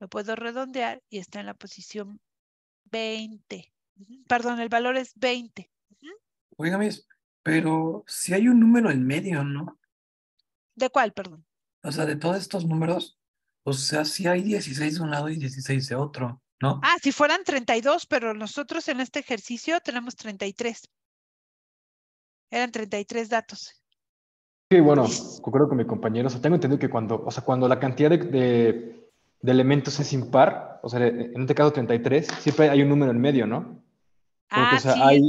Lo puedo redondear y está en la posición 20. Perdón, el valor es 20. Oiga, pero si hay un número en medio, ¿no? ¿De cuál, perdón? O sea, de todos estos números, o sea, si hay 16 de un lado y 16 de otro, ¿no? Ah, si fueran 32, pero nosotros en este ejercicio tenemos 33. Eran 33 datos. Sí, bueno, concuerdo con mi compañero. O sea, tengo entendido que cuando, o sea, cuando la cantidad de, de, elementos es impar, o sea, en este caso 33, siempre hay un número en medio, ¿no? Porque, ah, o sea, sí. hay,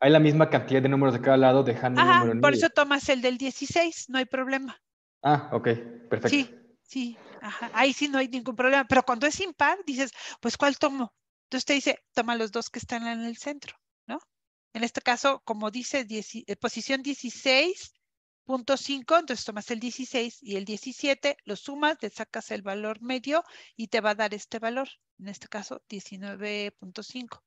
hay la misma cantidad de números de cada lado dejando un número en por medio. eso tomas el del 16, no hay problema. Ah, ok, perfecto. Sí, sí, ajá. ahí sí no hay ningún problema. Pero cuando es impar, dices, pues ¿cuál tomo? Entonces te dice, toma los dos que están en el centro, ¿no? En este caso, como dice, eh, posición 16.5, entonces tomas el 16 y el 17, lo sumas, le sacas el valor medio y te va a dar este valor. En este caso, 19.5.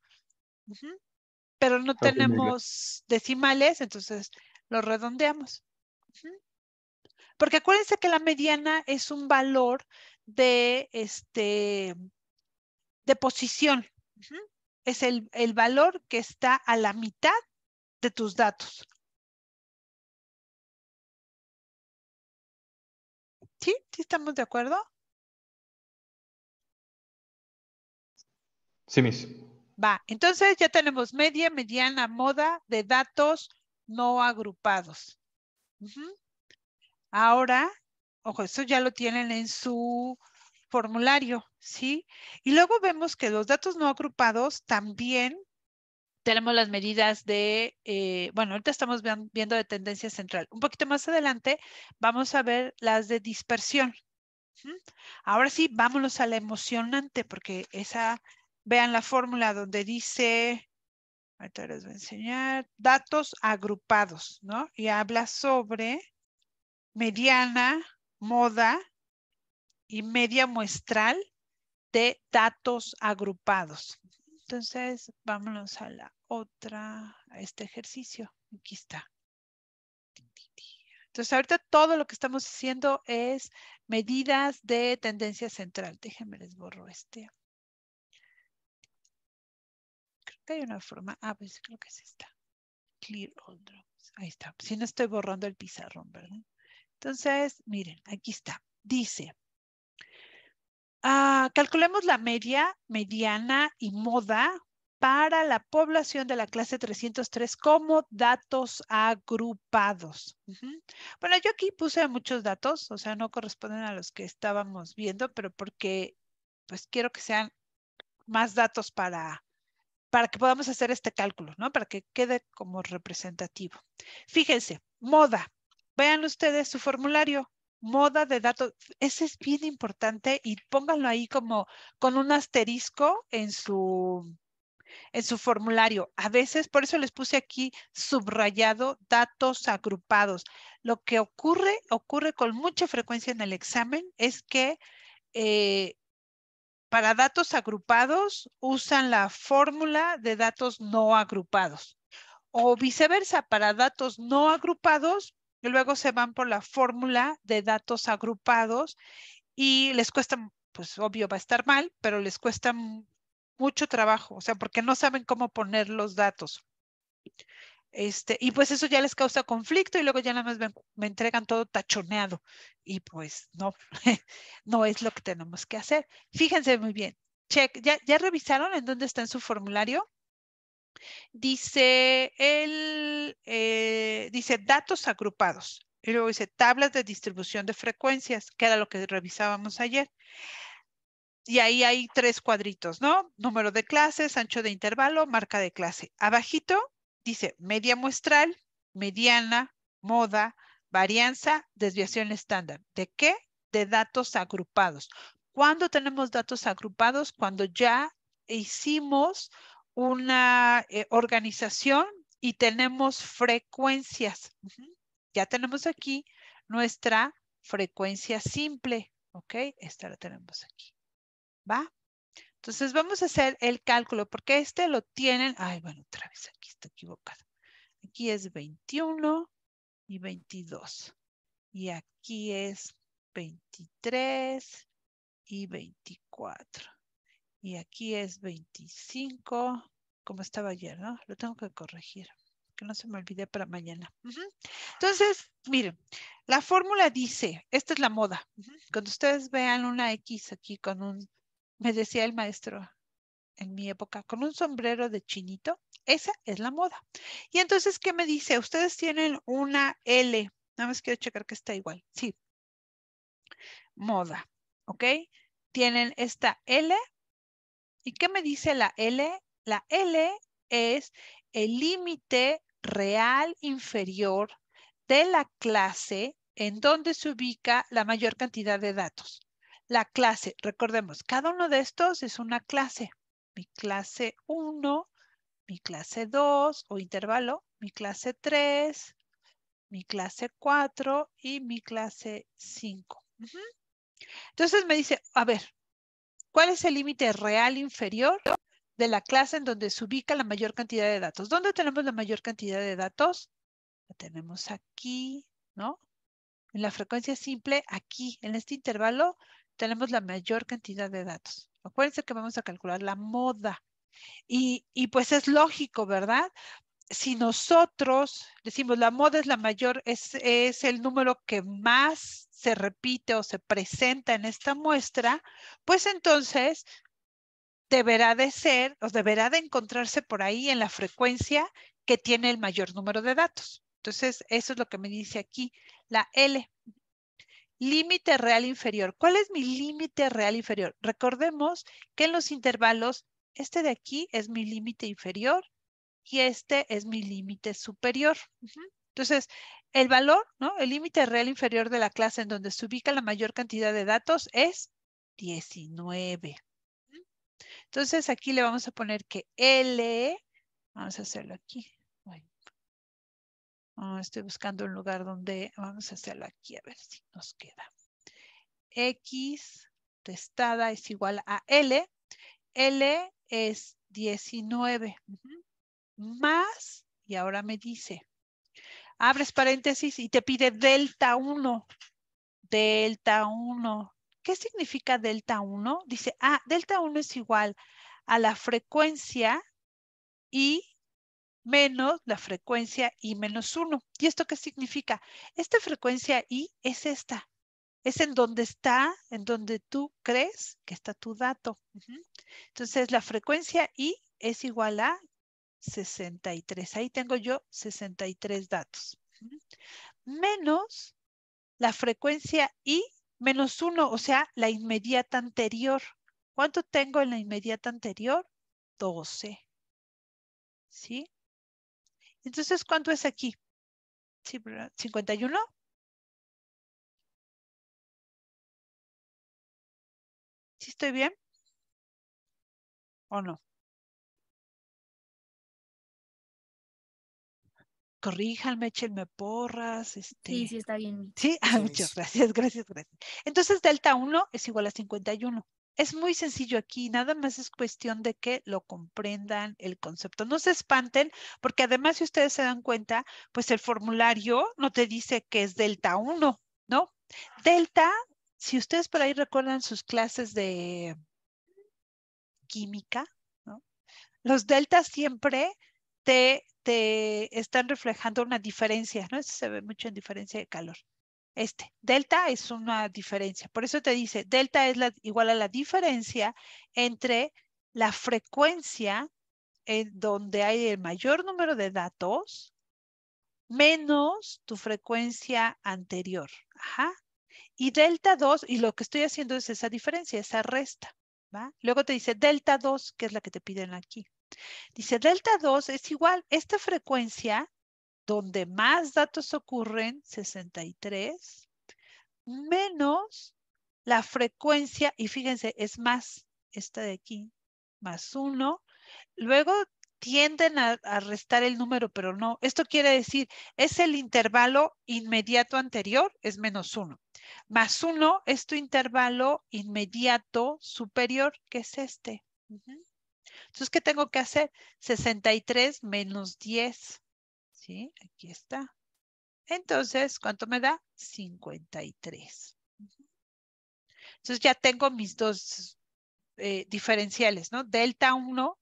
Pero no tenemos decimales, entonces lo redondeamos. Ujú. Porque acuérdense que la mediana es un valor de, este, de posición. Es el, el valor que está a la mitad de tus datos. ¿Sí? ¿Sí estamos de acuerdo? Sí, mis. Va, entonces ya tenemos media, mediana, moda de datos no agrupados. Ahora, ojo, eso ya lo tienen en su formulario, ¿sí? Y luego vemos que los datos no agrupados también tenemos las medidas de, eh, bueno, ahorita estamos viendo de tendencia central. Un poquito más adelante vamos a ver las de dispersión. Ahora sí, vámonos a la emocionante, porque esa, vean la fórmula donde dice, ahorita les voy a enseñar, datos agrupados, ¿no? Y habla sobre mediana, moda y media muestral de datos agrupados. Entonces, vámonos a la otra, a este ejercicio. Aquí está. Entonces, ahorita todo lo que estamos haciendo es medidas de tendencia central. Déjenme les borro este. Creo que hay una forma. Ah, pues creo que es esta. Clear all drops. Ahí está. Si no estoy borrando el pizarrón, ¿verdad? Entonces, miren, aquí está. Dice, ah, calculemos la media, mediana y moda para la población de la clase 303 como datos agrupados. Bueno, yo aquí puse muchos datos, o sea, no corresponden a los que estábamos viendo, pero porque pues quiero que sean más datos para, para que podamos hacer este cálculo, ¿no? Para que quede como representativo. Fíjense, moda. Vean ustedes su formulario. moda de datos. Ese es bien importante y pónganlo ahí como con un asterisco en su, en su formulario. A veces, por eso les puse aquí subrayado datos agrupados. Lo que ocurre, ocurre con mucha frecuencia en el examen es que eh, para datos agrupados usan la fórmula de datos no agrupados o viceversa, para datos no agrupados, y luego se van por la fórmula de datos agrupados y les cuesta, pues obvio va a estar mal, pero les cuesta mucho trabajo, o sea, porque no saben cómo poner los datos. Este, y pues eso ya les causa conflicto y luego ya nada más me, me entregan todo tachoneado. Y pues no, (laughs) no es lo que tenemos que hacer. Fíjense muy bien. Check, ¿ya, ya revisaron en dónde está en su formulario? Dice, el, eh, dice datos agrupados. Y luego dice tablas de distribución de frecuencias, que era lo que revisábamos ayer. Y ahí hay tres cuadritos, ¿no? Número de clases, ancho de intervalo, marca de clase. Abajito dice media muestral, mediana, moda, varianza, desviación estándar. ¿De qué? De datos agrupados. ¿Cuándo tenemos datos agrupados? Cuando ya hicimos una eh, organización y tenemos frecuencias. Ya tenemos aquí nuestra frecuencia simple, ¿ok? Esta la tenemos aquí, ¿va? Entonces vamos a hacer el cálculo porque este lo tienen, ay, bueno, otra vez aquí está equivocado. Aquí es 21 y 22. Y aquí es 23 y 24. Y aquí es 25, como estaba ayer, ¿no? Lo tengo que corregir, que no se me olvide para mañana. Entonces, miren, la fórmula dice, esta es la moda. Cuando ustedes vean una X aquí con un, me decía el maestro en mi época, con un sombrero de chinito, esa es la moda. Y entonces, ¿qué me dice? Ustedes tienen una L, nada más quiero checar que está igual. Sí. Moda, ¿ok? Tienen esta L ¿Y qué me dice la L? La L es el límite real inferior de la clase en donde se ubica la mayor cantidad de datos. La clase, recordemos, cada uno de estos es una clase. Mi clase 1, mi clase 2 o intervalo, mi clase 3, mi clase 4 y mi clase 5. Entonces me dice, a ver, ¿Cuál es el límite real inferior de la clase en donde se ubica la mayor cantidad de datos? ¿Dónde tenemos la mayor cantidad de datos? La tenemos aquí, ¿no? En la frecuencia simple, aquí, en este intervalo, tenemos la mayor cantidad de datos. Acuérdense que vamos a calcular la moda. Y, pues es lógico, ¿verdad? si nosotros decimos la moda es la mayor, es, el número que más se repite o se presenta en esta muestra, pues entonces deberá de ser o deberá de encontrarse por ahí en la frecuencia que tiene el mayor número de datos. Entonces, eso es lo que me dice aquí, la L. Límite real inferior. ¿Cuál es mi límite real inferior? Recordemos que en los intervalos, este de aquí es mi límite inferior y este es mi límite superior. Entonces, el valor, ¿no? El límite real inferior de la clase en donde se ubica la mayor cantidad de datos es 19. Entonces, aquí le vamos a poner que L, vamos a hacerlo aquí. estoy buscando un lugar donde, vamos a hacerlo aquí, a ver si nos queda. X testada es igual a L. L es 19 más, y ahora me dice, abres paréntesis y te pide delta 1. Delta 1. ¿Qué significa delta 1? Dice, ah, delta 1 es igual a la frecuencia y menos la frecuencia i menos 1. ¿Y esto qué significa? Esta frecuencia i es esta. Es en donde está, en donde tú crees que está tu dato. Entonces, la frecuencia i es igual a 63. Ahí tengo yo 63 datos. Menos la frecuencia I menos 1, o sea, la inmediata anterior. ¿Cuánto tengo en la inmediata anterior? 12. ¿Sí? Entonces, ¿cuánto es aquí? ¿Sí, 51. ¿Sí estoy bien? ¿O no? Corríjanme, échenme porras. Este... Sí, sí, está bien. Sí, (laughs) ah, muchas gracias, gracias, gracias. Entonces, delta 1 es igual a 51. Es muy sencillo aquí, nada más es cuestión de que lo comprendan el concepto. No se espanten, porque además, si ustedes se dan cuenta, pues el formulario no te dice que es delta 1, ¿no? Delta, si ustedes por ahí recuerdan sus clases de química, ¿no? Los deltas siempre te, te están reflejando una diferencia, ¿no? Eso se ve mucho en diferencia de calor. Este, delta es una diferencia. Por eso te dice, delta es la, igual a la diferencia entre la frecuencia en donde hay el mayor número de datos menos tu frecuencia anterior. Ajá. Y delta 2, y lo que estoy haciendo es esa diferencia, esa resta. ¿va? Luego te dice delta 2, que es la que te piden aquí. Dice delta 2 es igual, esta frecuencia donde más datos ocurren, 63, menos la frecuencia, y fíjense, es más esta de aquí, más 1. Luego tienden a, restar el número, pero no. Esto quiere decir, es el intervalo inmediato anterior, es menos 1. Más 1 es tu intervalo inmediato superior, que es este. Entonces, ¿qué tengo que hacer? 63 menos 10. ¿Sí? Aquí está. Entonces, ¿cuánto me da? 53. Entonces, ya tengo mis dos eh, diferenciales, ¿no? Delta 1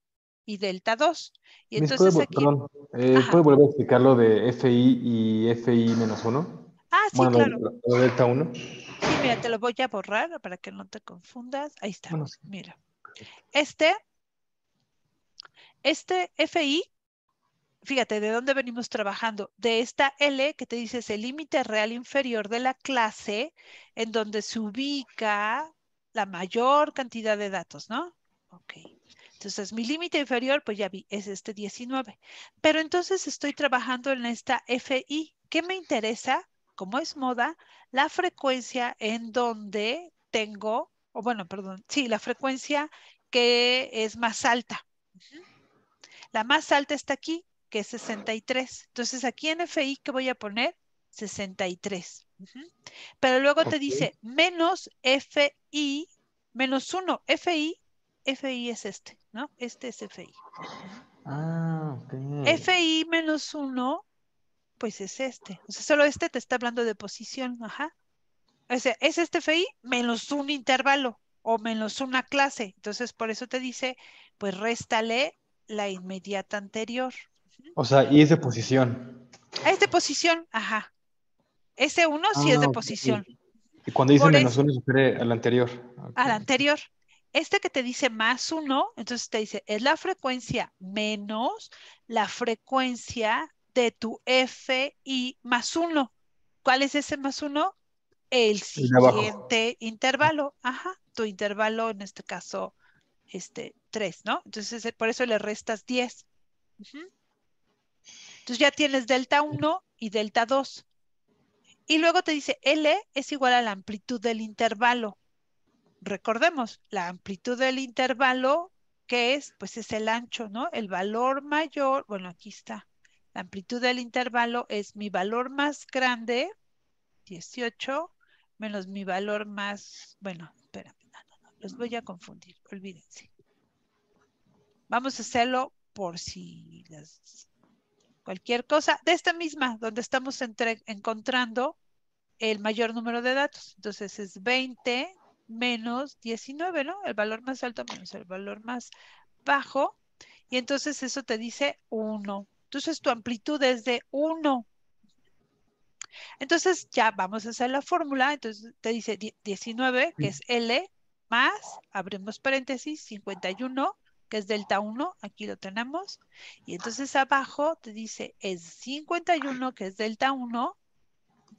y delta 2. Y entonces ¿Puede, aquí... Perdón, eh, ¿puede volver a explicar lo de FI y FI menos 1? Ah, sí, bueno, claro. Lo, lo de delta 1. Sí, mira, te lo voy a borrar para que no te confundas. Ahí está. Bueno, sí. Mira. Este, este FI, fíjate, ¿de dónde venimos trabajando? De esta L que te dice es el límite real inferior de la clase en donde se ubica la mayor cantidad de datos, ¿no? Ok. Entonces, mi límite inferior, pues ya vi, es este 19. Pero entonces estoy trabajando en esta FI. ¿Qué me interesa? Como es moda, la frecuencia en donde tengo, o bueno, perdón, sí, la frecuencia que es más alta. La más alta está aquí, que es 63. Entonces, aquí en FI, ¿qué voy a poner? 63. Uh -huh. Pero luego okay. te dice menos FI, menos 1. FI, FI es este, ¿no? Este es FI. Ah, ok. FI menos 1, pues es este. O sea, solo este te está hablando de posición, ajá. O sea, es este FI menos un intervalo o menos una clase. Entonces, por eso te dice, pues réstale la inmediata anterior. O sea, y es de posición. Es de posición, ajá. Ese uno ah, sí es de okay. posición. Y cuando dice Por menos uno se refiere al anterior. Okay. Al anterior. Este que te dice más uno, entonces te dice, es la frecuencia menos la frecuencia de tu FI más uno. ¿Cuál es ese más uno? El siguiente intervalo. Ajá, tu intervalo en este caso, este, 3, ¿no? Entonces, por eso le restas 10. Uh -huh. Entonces ya tienes delta 1 y delta 2. Y luego te dice L es igual a la amplitud del intervalo. Recordemos, la amplitud del intervalo, ¿qué es? Pues es el ancho, ¿no? El valor mayor, bueno, aquí está. La amplitud del intervalo es mi valor más grande, 18, menos mi valor más, bueno, espérame, no, no, no, los voy a confundir, olvídense. Vamos a hacerlo por si las, cualquier cosa, de esta misma, donde estamos entre, encontrando el mayor número de datos. Entonces es 20 menos 19, ¿no? El valor más alto menos el valor más bajo. Y entonces eso te dice 1. Entonces tu amplitud es de 1. Entonces ya vamos a hacer la fórmula. Entonces te dice 19, que es L, más, abrimos paréntesis, 51, que es delta 1, aquí lo tenemos. Y entonces abajo te dice es 51, que es delta 1,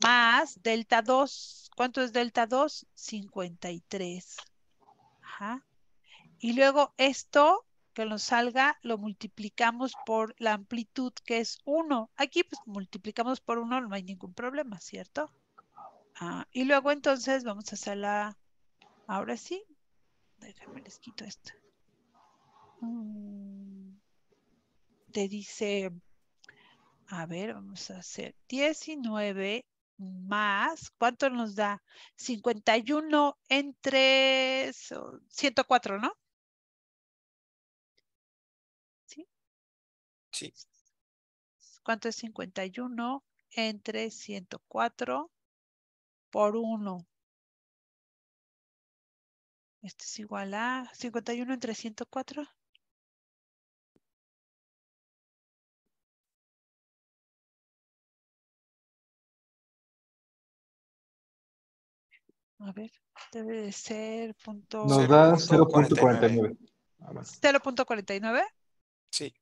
más delta 2. ¿Cuánto es delta 2? 53. Ajá. Y luego esto que nos salga lo multiplicamos por la amplitud que es 1. Aquí pues multiplicamos por 1, no hay ningún problema, ¿cierto? Ah, y luego entonces vamos a hacerla, ahora sí, déjame les quito esto. Mm, Te dice, a ver, vamos a hacer 19 más, ¿cuánto nos da? 51 entre so- 104, ¿no? ¿Sí? Sí. ¿Cuánto es 51 entre 104 por 1? Esto es igual a 51 entre 104. A ver, debe de ser punto Nos da 0.49. 0.49. Ah, bueno. 0.49. Sí.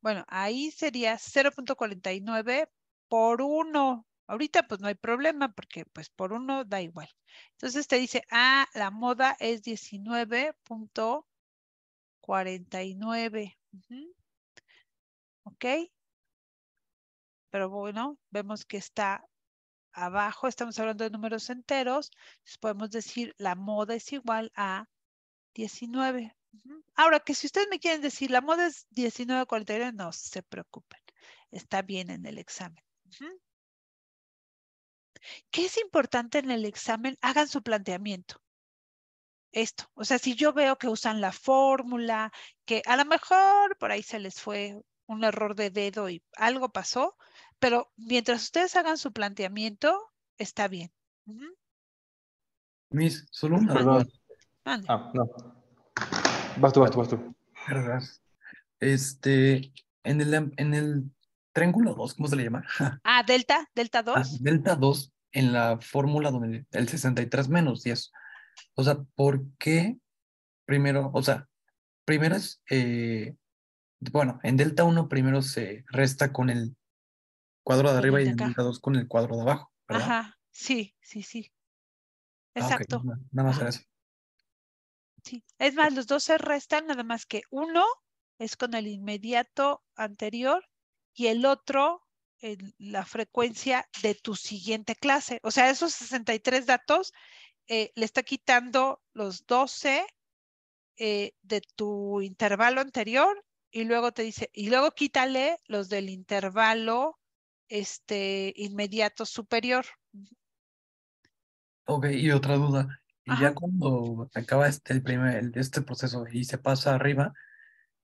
Bueno, ahí sería 0.49 por 1. Ahorita pues no hay problema porque pues por 1 da igual. Entonces te dice, ah, la moda es 19.49. Ujú. ¿Ok? Pero bueno, vemos que está abajo, estamos hablando de números enteros. Entonces podemos decir la moda es igual a 19. Ujú. Ahora que si ustedes me quieren decir la moda es 19.49, no se preocupen. Está bien en el examen. ¿Qué es importante en el examen? Hagan su planteamiento. Esto, o sea, si yo veo que usan la fórmula, que a lo mejor por ahí se les fue un error de dedo y algo pasó, pero mientras ustedes hagan su planteamiento, está bien. Miss, solo una. Mande. Ah, no. Vas tú, vas tú, vas tú. Gracias. Este, en el, en el triángulo 2, ¿cómo se le llama? (laughs) Ah, delta, delta 2. Ah, delta 2, en la fórmula donde el 63 menos 10. O sea, ¿por qué primero, o sea, primero es, eh, bueno, en delta 1 primero se resta con el cuadro de arriba y en delta 2 con el cuadro de abajo, ¿verdad? Ajá, sí, sí, sí. Ah, Exacto. nada- más eso. Sí. Es más, los dos se restan, nada más que uno es con el inmediato anterior y el otro la frecuencia de tu siguiente clase. O sea, esos 63 datos eh, le está quitando los 12 eh, de tu intervalo anterior y luego te dice, y luego quítale los del intervalo este, inmediato superior. Ok, y otra duda. Y ya cuando acaba este, el primer, este proceso y se pasa arriba,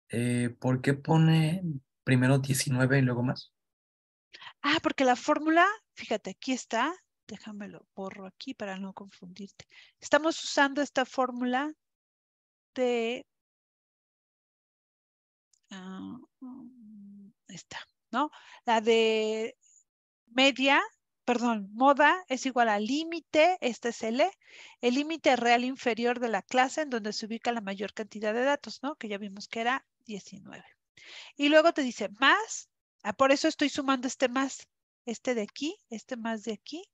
eh, ¿por qué pone primero 19 y luego más? Ah, porque la fórmula, fíjate, aquí está. Déjamelo borro aquí para no confundirte. Estamos usando esta fórmula de... ah, mm, esta, ¿no? La de media, perdón, moda es igual al límite, este es L, el límite real inferior de la clase en donde se ubica la mayor cantidad de datos, ¿no? Que ya vimos que era 19. Y luego te dice más, ah, por eso estoy sumando este más, este de aquí, este más de aquí,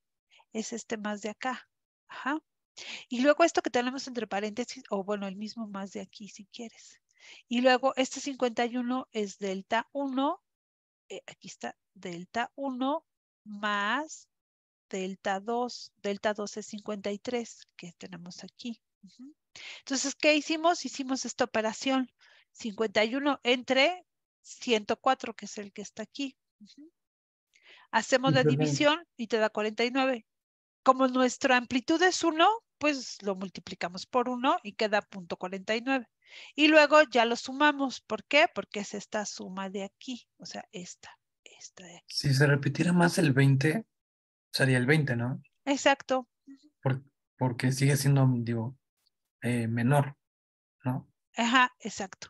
es este más de acá. Ajá. Y luego esto que tenemos entre paréntesis, o bueno, el mismo más de aquí si quieres. Y luego este 51 es delta 1, eh, aquí está, delta 1 más delta 2. Delta 2 es 53 que tenemos aquí. Entonces, ¿qué hicimos? Hicimos esta operación. 51 entre 104, que es el que está aquí. Hacemos la división y te da 49. Como nuestra amplitud es 1, pues lo multiplicamos por 1 y queda punto 49. Y luego ya lo sumamos. ¿Por qué? Porque es esta suma de aquí. O sea, esta, esta de aquí. Si se repitiera más el 20, sería el 20, ¿no? Exacto. Por- porque sigue siendo, digo, eh, menor, ¿no? Ajá, exacto.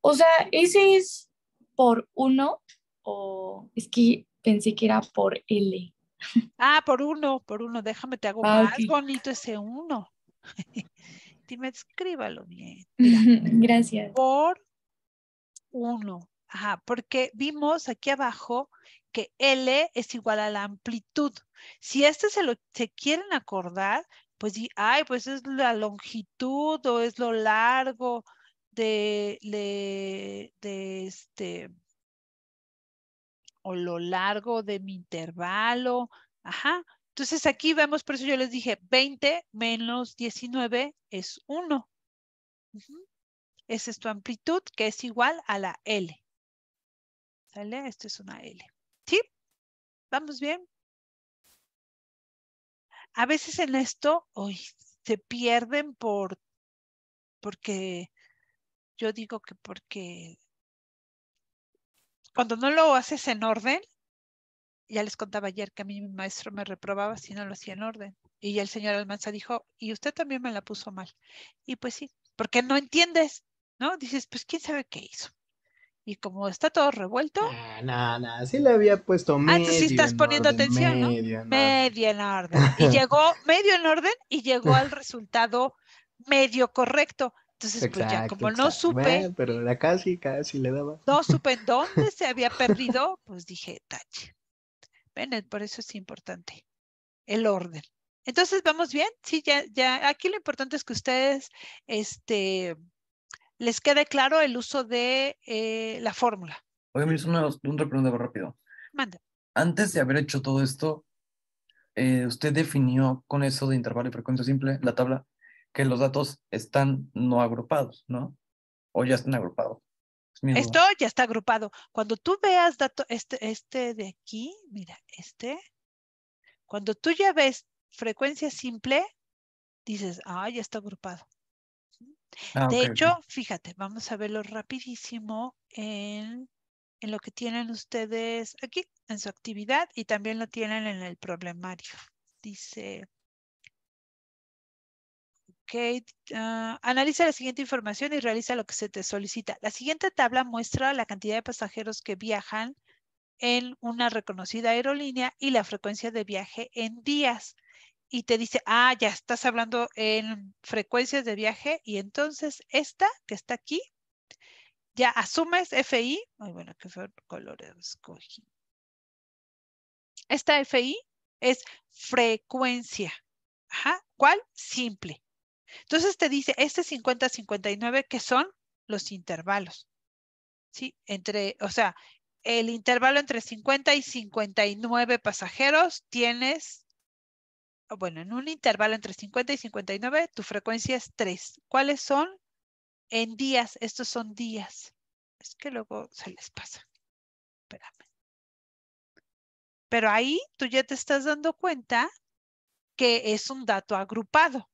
O sea, ese es por uno o es que pensé que era por L. Ah, por uno, por uno. Déjame, te hago Ah, más bonito ese uno. (laughs) Dime, escríbalo bien. Mira, (laughs) Gracias. por 1. Ajá, porque vimos aquí abajo que L es igual a la amplitud. Si este se lo se quieren acordar, pues ay, pues es la longitud o es lo largo de, de este o lo largo de mi intervalo. Ajá. Entonces aquí vemos, por eso yo les dije, 20 menos 19 es 1. Esa es tu amplitud, que es igual a la L. ¿Sale? Esto es una L. ¿Sí? ¿Vamos bien? A veces en esto, hoy se pierden por, porque, yo digo que porque cuando no lo haces en orden, ya les contaba ayer que a mí mi maestro me reprobaba si no lo hacía en orden. Y ya el señor Almanza dijo, y usted también me la puso mal. Y pues sí, porque no entiendes, ¿no? Dices, pues quién sabe qué hizo. Y como está todo revuelto. Ah, no, no, sí le había puesto medio. Ah, sí estás poniendo atención, ¿no? Medio en orden. Y (laughs) llegó medio en orden y llegó al (laughs) resultado medio correcto. Entonces, pues ya como no supe. pero la casi, casi le daba. No (laughs) supe en dónde se había perdido, pues dije, tache. Ven, por eso es importante el orden. Entonces, ¿vamos bien? Sí, ya, ya, aquí lo importante es que ustedes, este, les quede claro el uso de eh, la fórmula. Oye, me hizo una, un pregunta rápido. Manda. Antes de haber hecho todo esto, eh, usted definió con eso de intervalo y frecuencia simple, la tabla, que los datos están no agrupados, ¿no? O ya están agrupados. Esto ya está agrupado. Cuando tú veas dato, este, este de aquí, mira, este, cuando tú ya ves frecuencia simple, dices, ah, ya está agrupado. Ah, de hecho, fíjate, vamos a verlo rapidísimo en, en lo que tienen ustedes aquí, en su actividad, y también lo tienen en el problemario. Dice, Ok, ah, analiza la siguiente información y realiza lo que se te solicita. La siguiente tabla muestra la cantidad de pasajeros que viajan en una reconocida aerolínea y la frecuencia de viaje en días. Y te dice, ah, ya estás hablando en frecuencias de viaje y entonces esta que está aquí, ya asumes FI. Ay, bueno, qué color escogí. Esta FI es frecuencia. Ajá. ¿Cuál? Simple. Entonces te dice, este 50-59, que son los intervalos. ¿Sí? Entre, o sea, el intervalo entre 50 y 59 pasajeros tienes, bueno, en un intervalo entre 50 y 59, tu frecuencia es 3. ¿Cuáles son? En días, estos son días. Es que luego se les pasa. Espérame. Pero ahí tú ya te estás dando cuenta que es un dato agrupado.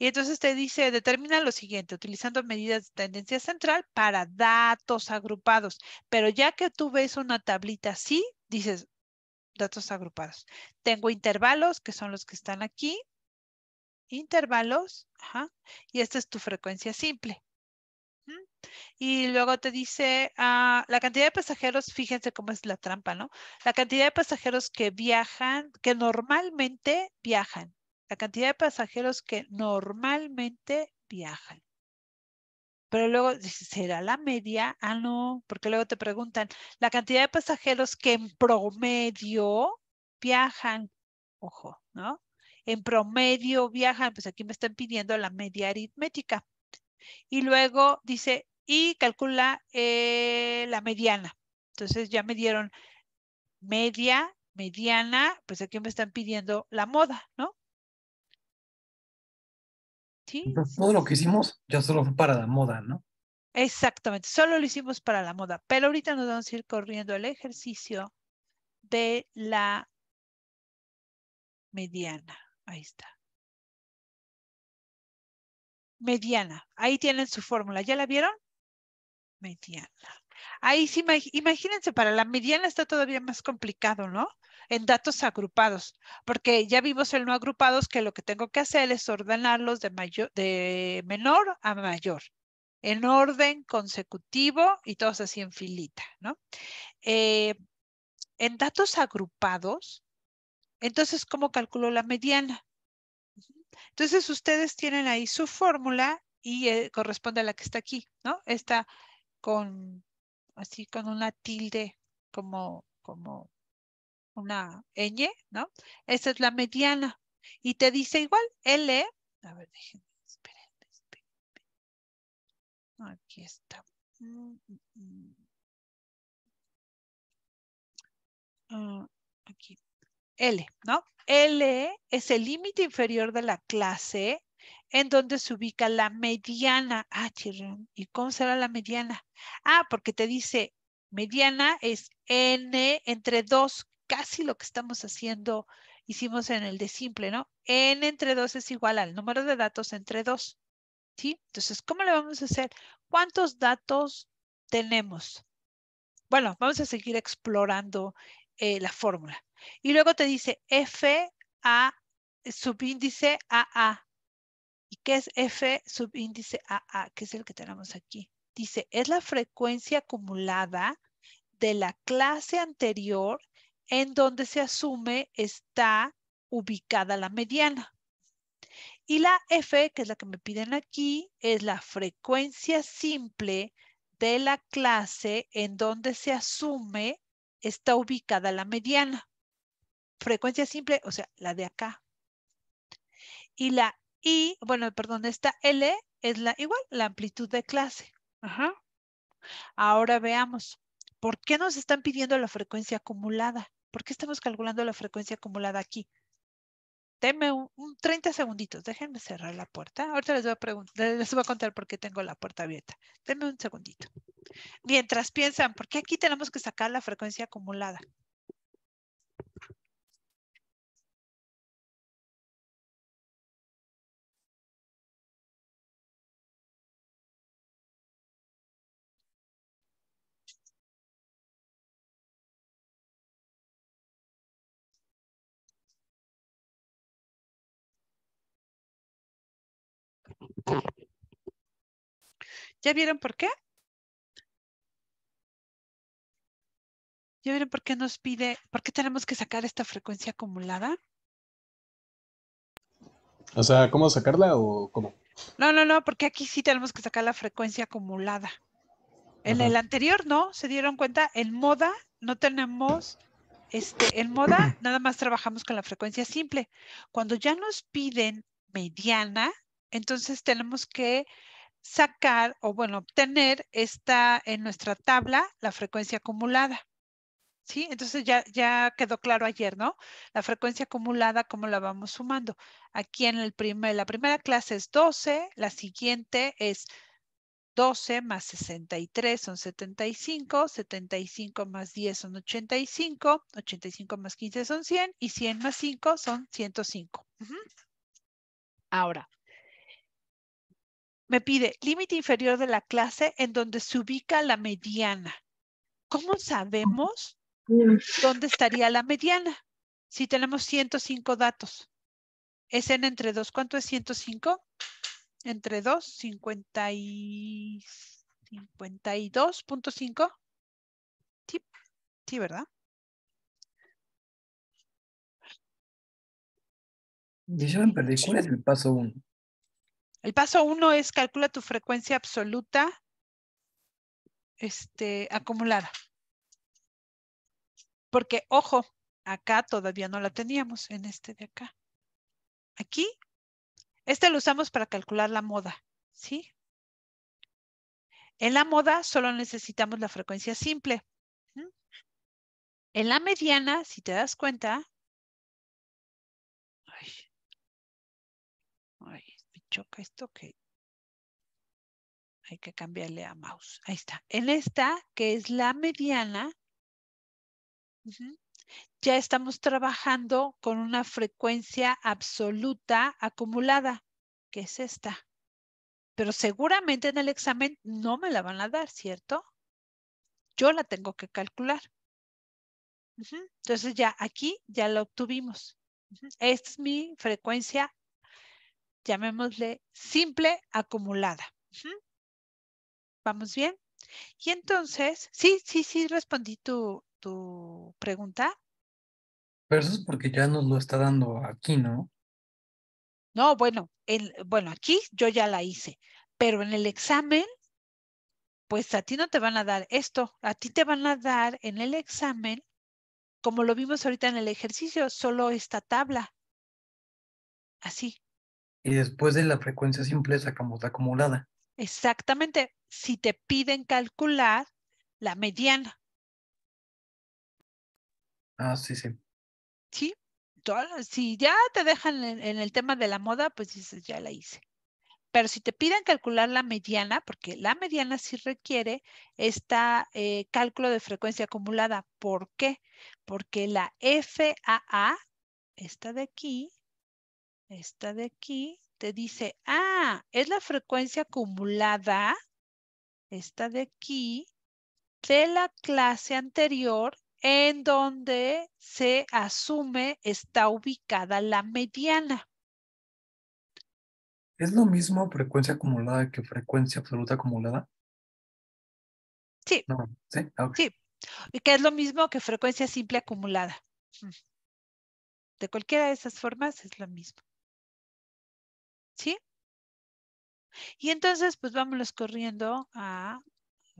Y entonces te dice, determina lo siguiente, utilizando medidas de tendencia central para datos agrupados. Pero ya que tú ves una tablita así, dices, datos agrupados. Tengo intervalos, que son los que están aquí. Intervalos, ajá, y esta es tu frecuencia simple. Y luego te dice ah, la cantidad de pasajeros, fíjense cómo es la trampa, ¿no? La cantidad de pasajeros que viajan, que normalmente viajan la cantidad de pasajeros que normalmente viajan. Pero luego ¿será la media? Ah, no, porque luego te preguntan, la cantidad de pasajeros que en promedio viajan. Ojo, ¿no? En promedio viajan, pues aquí me están pidiendo la media aritmética. Y luego dice, y calcula eh, la mediana. Entonces ya me dieron media, mediana, pues aquí me están pidiendo la moda, ¿no? Todo lo que hicimos ya solo fue para la moda, ¿no? Exactamente, solo lo hicimos para la moda, pero ahorita nos vamos a ir corriendo el ejercicio de la mediana. Ahí está. Mediana. Ahí tienen su fórmula. ¿Ya la vieron? Mediana. Ahí sí, imagínense, para la mediana está todavía más complicado, ¿no? En datos agrupados, porque ya vimos el no agrupados que lo que tengo que hacer es ordenarlos de, mayor, de menor a mayor, en orden consecutivo y todos así en filita, ¿no? Eh, en datos agrupados, entonces, ¿cómo calculo la mediana? Entonces, ustedes tienen ahí su fórmula y eh, corresponde a la que está aquí, ¿no? Está con así con una tilde como, como una ñ, ¿no? Esa es la mediana. Y te dice igual, L, a ver, déjenme, esperen, esperen. Aquí está. Mm, mm, mm. Ah, aquí. L, ¿no? L es el límite inferior de la clase en donde se ubica la mediana. Ah, chirrón. ¿Y cómo será la mediana? Ah, porque te dice mediana es n entre 2, casi lo que estamos haciendo, hicimos en el de simple, ¿no? n entre 2 es igual al número de datos entre 2. ¿Sí? Entonces, ¿cómo le vamos a hacer? ¿Cuántos datos tenemos? Bueno, vamos a seguir explorando eh, la fórmula. Y luego te dice F a subíndice AA. ¿Y qué es F subíndice AA? Que es el que tenemos aquí. Dice, es la frecuencia acumulada de la clase anterior en donde se asume está ubicada la mediana. Y la F, que es la que me piden aquí, es la frecuencia simple de la clase en donde se asume está ubicada la mediana. Frecuencia simple, o sea, la de acá. Y la I, bueno, perdón, esta L es la igual, la amplitud de clase. Ajá. Ahora veamos, ¿por qué nos están pidiendo la frecuencia acumulada? ¿Por qué estamos calculando la frecuencia acumulada aquí? Denme un, 30 segunditos, déjenme cerrar la puerta. Ahorita les voy a les voy a contar por qué tengo la puerta abierta. Denme un segundito. Mientras piensan, ¿por qué aquí tenemos que sacar la frecuencia acumulada? ¿Ya vieron por qué? ¿Ya vieron por qué nos pide, por qué tenemos que sacar esta frecuencia acumulada? O sea, ¿cómo sacarla o cómo? No, no, no, porque aquí sí tenemos que sacar la frecuencia acumulada. En el anterior no, se dieron cuenta, en moda no tenemos, este, en moda (clears throat) nada más trabajamos con la frecuencia simple. Cuando ya nos piden mediana, entonces tenemos que sacar o bueno, obtener esta en nuestra tabla la frecuencia acumulada. ¿Sí? Entonces ya, ya quedó claro ayer, ¿no? La frecuencia acumulada, ¿cómo la vamos sumando? Aquí en el primer, la primera clase es 12, la siguiente es 12 más 63 son 75, 75 más 10 son 85, 85 más 15 son 100 y 100 más 5 son 105. Ahora, me pide límite inferior de la clase en donde se ubica la mediana. ¿Cómo sabemos dónde estaría la mediana? Si tenemos 105 datos. Es en entre 2. ¿Cuánto es 105? Entre 2, 50 y 52.5. Sí, sí, ¿verdad? Yo me perdí. ¿Cuál es el paso 1? El paso uno es calcula tu frecuencia absoluta este, acumulada. Porque, ojo, acá todavía no la teníamos en este de acá. Aquí, este lo usamos para calcular la moda, ¿sí? En la moda solo necesitamos la frecuencia simple. En la mediana, si te das cuenta, ay, ay, choca esto que hay que cambiarle a mouse. Ahí está. En esta, que es la mediana, ya estamos trabajando con una frecuencia absoluta acumulada, que es esta. Pero seguramente en el examen no me la van a dar, ¿cierto? Yo la tengo que calcular. Entonces ya aquí ya la obtuvimos. Es mi frecuencia llamémosle simple acumulada. ¿Vamos bien? Y entonces, sí, sí, sí, respondí tu, tu pregunta. Pero eso es porque ya nos lo está dando aquí, ¿no? No, bueno, el, bueno, aquí yo ya la hice, pero en el examen, pues a ti no te van a dar esto, a ti te van a dar en el examen, como lo vimos ahorita en el ejercicio, solo esta tabla. Así, y después de la frecuencia simple sacamos la acumulada. Exactamente. Si te piden calcular la mediana. Ah, sí, sí. Sí, si ya te dejan en, el tema de la moda, pues dices, ya la hice. Pero si te piden calcular la mediana, porque la mediana sí requiere este cálculo de frecuencia acumulada. ¿Por qué? Porque la FAA, esta de aquí, esta de aquí, te dice, ah, es la frecuencia acumulada, esta de aquí, de la clase anterior en donde se asume está ubicada la mediana. ¿Es lo mismo frecuencia acumulada que frecuencia absoluta acumulada? Sí. ¿sí? Sí. Y que es lo mismo que frecuencia simple acumulada. De cualquiera de esas formas es lo mismo. ¿Sí? Y entonces, pues vámonos corriendo a... a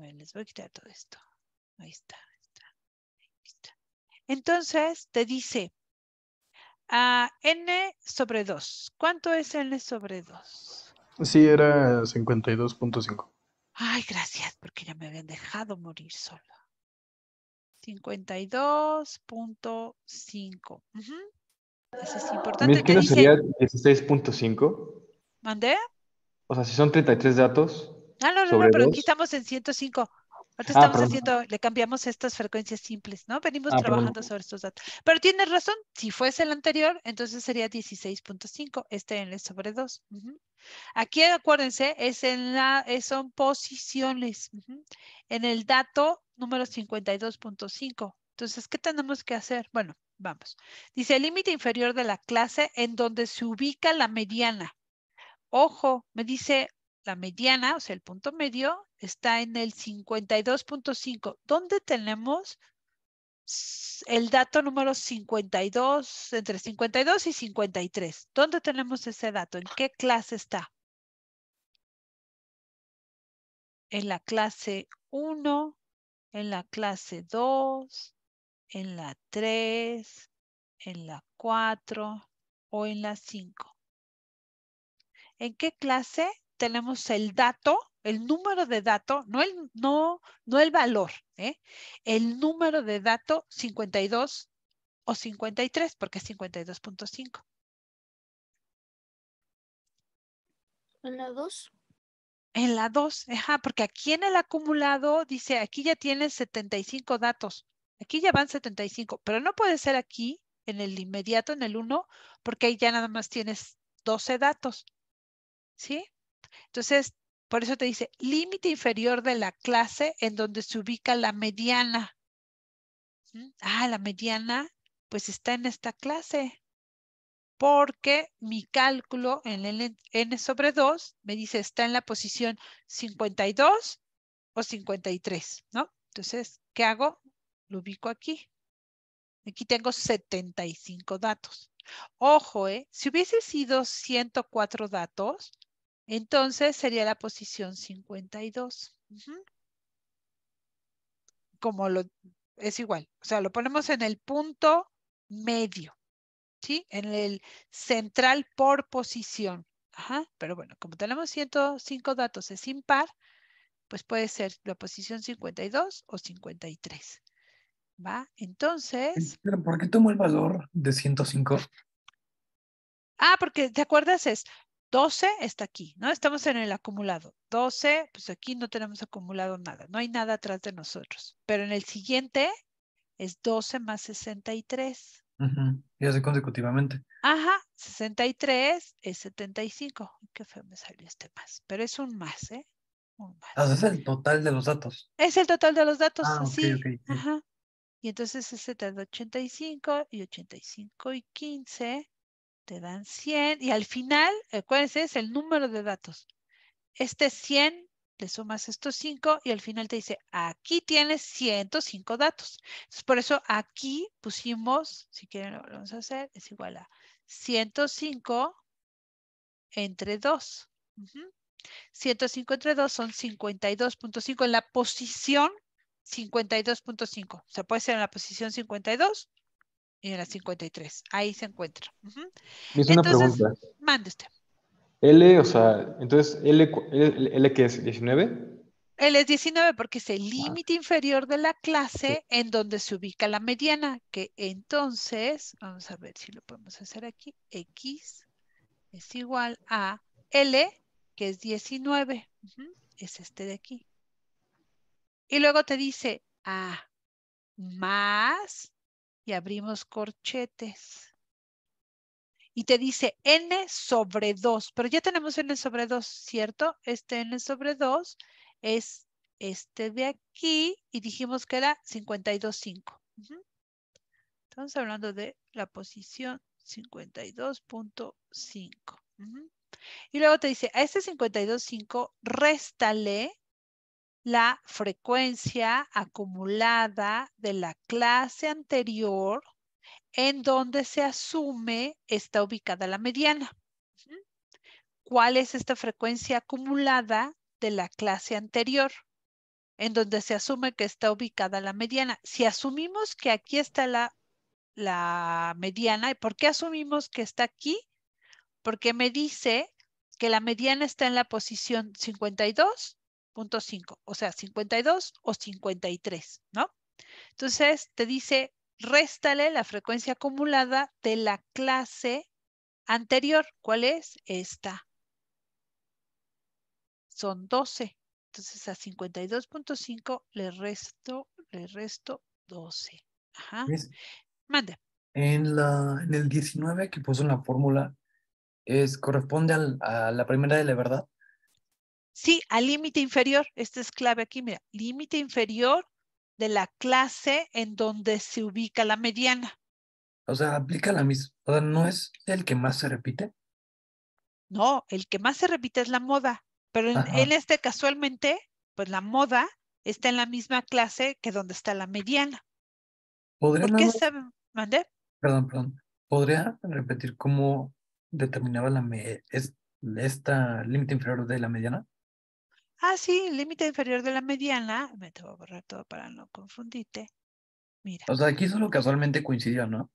ver, les voy a quitar todo esto. Ahí está. Entonces te dice a ah, n sobre 2. ¿Cuánto es n sobre 2? Sí, era 52.5. Ay, gracias, porque ya me habían dejado morir solo. 52.5. Eso es importante. ¿Qué no sería 16.5? ¿Mandé? O sea, si son 33 datos. Ah, no, no, no, pero aquí estamos en 105. Ahorita ah, estamos haciendo, le cambiamos estas frecuencias simples, ¿no? Venimos ah, trabajando sobre estos datos. Pero tienes razón, si fuese el anterior, entonces sería 16.5, este en el sobre 2. Aquí acuérdense, es en la, son posiciones. En el dato número 52.5. Entonces, ¿qué tenemos que hacer? Bueno, vamos. Dice el límite inferior de la clase en donde se ubica la mediana. Ojo, me dice la mediana, o sea, el punto medio, está en el 52.5. ¿Dónde tenemos el dato número 52, entre 52 y 53? ¿Dónde tenemos ese dato? ¿En qué clase está? En la clase 1, en la clase 2, en la 3, en la 4 o en la 5. ¿En qué clase tenemos el dato, el número de dato, no el, no, no el valor, ¿eh? el número de dato 52 o 53, porque es 52.5. En la 2. En la 2, ajá, porque aquí en el acumulado dice, aquí ya tienes 75 datos. Aquí ya van 75, pero no puede ser aquí en el inmediato, en el 1, porque ahí ya nada más tienes 12 datos. ¿Sí? Entonces, por eso te dice límite inferior de la clase en donde se ubica la mediana. Ah, la mediana, pues está en esta clase. Porque mi cálculo en el n sobre 2 me dice está en la posición 52 o 53, ¿no? Entonces, ¿qué hago? Lo ubico aquí. Aquí tengo 75 datos. Ojo, ¿eh? si hubiese sido 104 datos, entonces sería la posición 52. Como lo es igual, o sea, lo ponemos en el punto medio, ¿sí? En el central por posición. Ajá, pero bueno, como tenemos 105 datos es impar, pues puede ser la posición 52 o 53. ¿Va? Entonces. ¿Pero por qué tomo el valor de 105? Ah, porque, ¿te acuerdas? Es 12 está aquí, ¿no? Estamos en el acumulado. 12, pues aquí no tenemos acumulado nada, no hay nada atrás de nosotros. Pero en el siguiente es 12 más 63. Y así consecutivamente. Ajá, 63 es 75. Qué feo me salió este más, pero es un más, ¿eh? Un más. Ah, es el total de los datos. Es el total de los datos, ah, sí. Ajá. Y entonces es 85 y 85 y 15 te dan 100 y al final, acuérdense, es el número de datos. Este 100, le sumas estos 5 y al final te dice, aquí tienes 105 datos. Entonces, por eso aquí pusimos, si quieren lo vamos a hacer, es igual a 105 entre 2. 105 entre 2 son 52.5 en la posición 52.5. O sea, puede ser en la posición 52 y en la 53. Ahí se encuentra. Es una pregunta. Mande usted. L, o sea, entonces, L, L, L que es 19. Él es 19 porque es el límite inferior de la clase en donde se ubica la mediana, que entonces, vamos a ver si lo podemos hacer aquí, X es igual a L, que es 19, es este de aquí. Y luego te dice, A más, y abrimos corchetes. Y te dice n sobre 2, pero ya tenemos n sobre 2, ¿cierto? Este n sobre 2 es este de aquí y dijimos que era 52.5. Estamos hablando de la posición 52.5. Y luego te dice, a este 52.5 réstale la frecuencia acumulada de la clase anterior en donde se asume está ubicada la mediana. ¿Cuál es esta frecuencia acumulada de la clase anterior? En donde se asume que está ubicada la mediana. Si asumimos que aquí está la, la mediana, ¿por qué asumimos que está aquí? Porque me dice que la mediana está en la posición 52.5, o sea, 52 o 53, ¿no? Entonces te dice réstale la frecuencia acumulada de la clase anterior. ¿Cuál es? Esta. Son 12. Entonces a 52.5 le resto, le resto 12. Ajá. Mande. En, la, en el 19 que puso en la fórmula, es, ¿corresponde al, a la primera de la verdad? Sí, al límite inferior. Esta es clave aquí, mira. Límite inferior de la clase en donde se ubica la mediana. O sea, aplica la misma. O sea, ¿no es el que más se repite? No, el que más se repite es la moda. Pero en, este casualmente, pues la moda está en la misma clase que donde está la mediana. ¿Podría ¿Por qué saben? ¿Mandé? Perdón, perdón. ¿Podría repetir cómo determinaba la es, esta límite inferior de la mediana? Ah, sí, el límite inferior de la mediana. Me te voy a borrar todo para no confundirte. Mira. O sea, aquí solo casualmente coincidió, ¿no?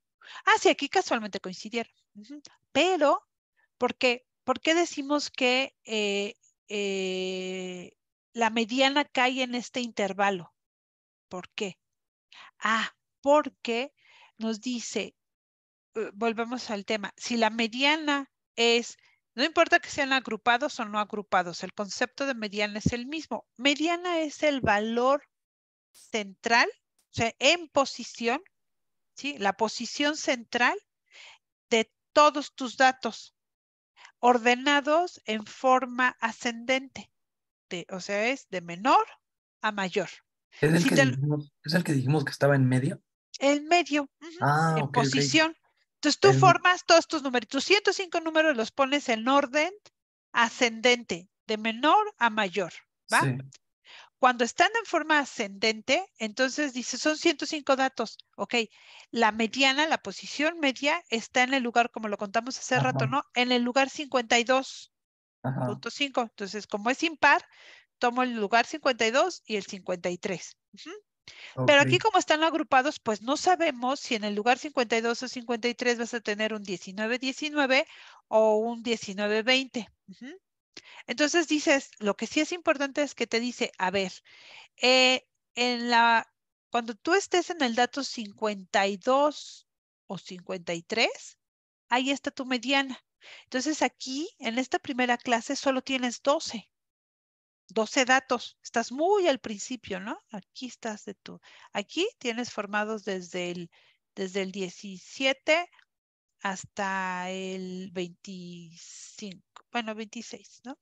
Ah, sí, aquí casualmente coincidieron. Pero, ¿por qué? ¿Por qué decimos que eh, eh, la mediana cae en este intervalo? ¿Por qué? Ah, porque nos dice, eh, volvemos al tema, si la mediana es no importa que sean agrupados o no agrupados, el concepto de mediana es el mismo. Mediana es el valor central, o sea, en posición, ¿sí? La posición central de todos tus datos, ordenados en forma ascendente. o sea, es de menor a mayor. ¿Es el, que, dijimos, que estaba en medio? En medio, ah, en posición. Entonces tú formas todos tus números. Tus 105 números los pones en orden ascendente, de menor a mayor. ¿va? Cuando están en forma ascendente, entonces dice, son 105 datos. Ok, la mediana, la posición media, está en el lugar, como lo contamos hace rato, ¿no? En el lugar 52.5. Entonces, como es impar, tomo el lugar 52 y el 53. Pero aquí como están agrupados, pues no sabemos si en el lugar 52 o 53 vas a tener un 19-19 o un 19-20. Entonces dices, lo que sí es importante es que te dice, a ver, eh, en la, cuando tú estés en el dato 52 o 53, ahí está tu mediana. Entonces aquí, en esta primera clase, solo tienes 12. 12 datos. Estás muy al principio, ¿no? Aquí estás de tu. Aquí tienes formados desde el, desde el 17 hasta el 25, bueno, 26, ¿no?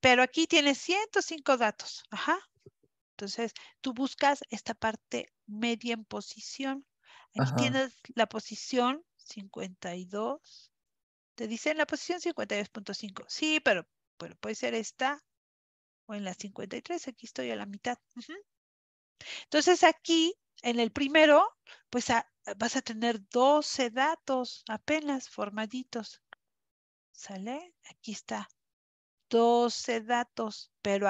Pero aquí tienes 105 datos. Ajá. Entonces, tú buscas esta parte media en posición. Aquí tienes la posición 52. Te dicen la posición 52.5. Sí, pero, pero puede ser esta o en la 53, aquí estoy a la mitad. Entonces aquí, en el primero, pues ah, vas a tener 12 datos apenas formaditos. ¿Sale? Aquí está. 12 datos, pero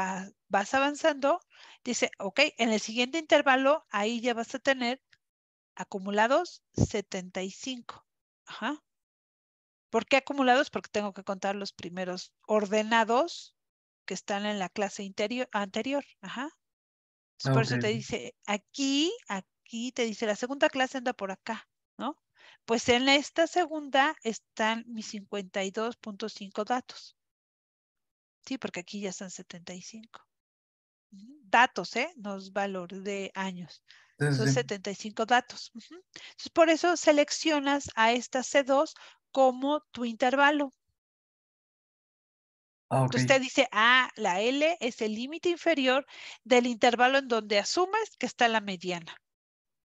vas avanzando. Dice, ok, en el siguiente intervalo, ahí ya vas a tener acumulados 75. Ajá. ¿Por qué acumulados? Porque tengo que contar los primeros ordenados que están en la clase interior, anterior. Ajá. por eso te dice, aquí, aquí te dice, la segunda clase anda por acá, ¿no? Pues en esta segunda están mis 52.5 datos. Sí, porque aquí ya están 75. Datos, ¿eh? No es valor de años. Son 75 datos. Entonces, por eso seleccionas a esta C2 como tu intervalo. Ah, Entonces te dice, ah, la L es el límite inferior del intervalo en donde asumes que está la mediana.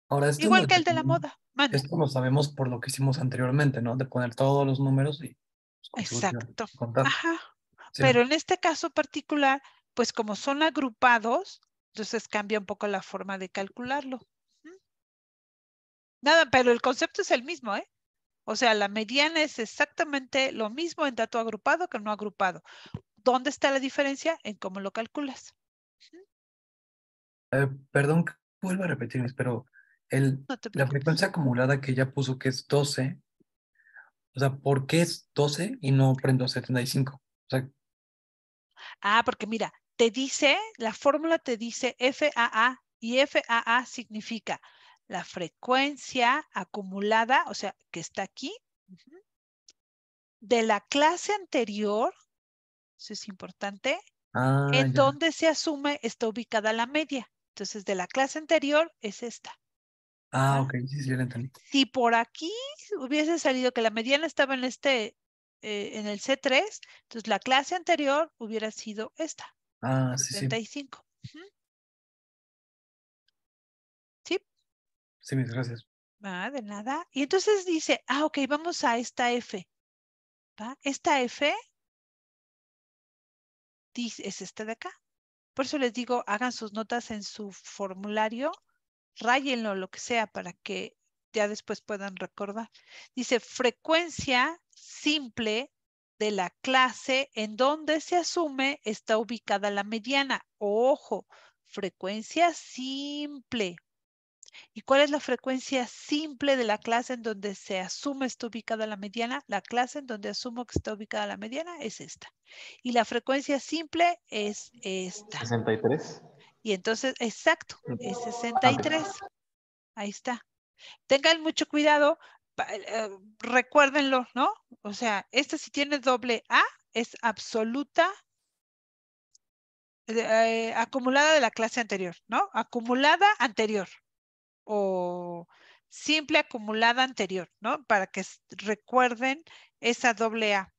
Ahora, esto Igual que el de la moda. Esto lo sabemos por lo que hicimos anteriormente, ¿no? De poner todos los números y pues, Exacto. contar. Ajá. Sí. Pero en este caso particular, pues como son agrupados, entonces cambia un poco la forma de calcularlo. Nada, pero el concepto es el mismo, ¿eh? O sea, la mediana es exactamente lo mismo en dato agrupado que no agrupado. ¿Dónde está la diferencia? En cómo lo calculas. Eh, perdón que vuelva a repetirme, pero el, No la frecuencia acumulada que ella puso que es 12, o sea, ¿por qué es 12 y no prendo 75? O sea, Ah, porque mira, te dice, la fórmula te dice FAA y FAA significa la frecuencia acumulada, o sea, que está aquí, de la clase anterior, eso es importante, ah, en ya. donde se asume está ubicada la media. Entonces, de la clase anterior es esta. Ah, ok, sí, sí, ya lo entendí. Si por aquí hubiese salido que la mediana estaba en este, eh, en el C3, entonces la clase anterior hubiera sido esta, Ah, sí, sí, 75. Ujú. Gracias. Ah, de nada. Y entonces dice, ah, ok, vamos a esta F. Esta F es esta de acá. Por eso les digo, hagan sus notas en su formulario, ráyenlo, lo que sea, para que ya después puedan recordar. Dice, frecuencia simple de la clase en donde se asume está ubicada la mediana. Ojo, frecuencia simple. ¿Y cuál es la frecuencia simple de la clase en donde se asume está ubicada la mediana? La clase en donde asumo que está ubicada la mediana es esta. Y la frecuencia simple es esta. 63. Y entonces, exacto, es Ah, 63. Ahí está. Tengan mucho cuidado, pa- eh, recuérdenlo, ¿no? O sea, esta si tiene doble A es absoluta eh, acumulada de la clase anterior, ¿no? Acumulada anterior o simple acumulada anterior, ¿no? Para que recuerden esa doble A.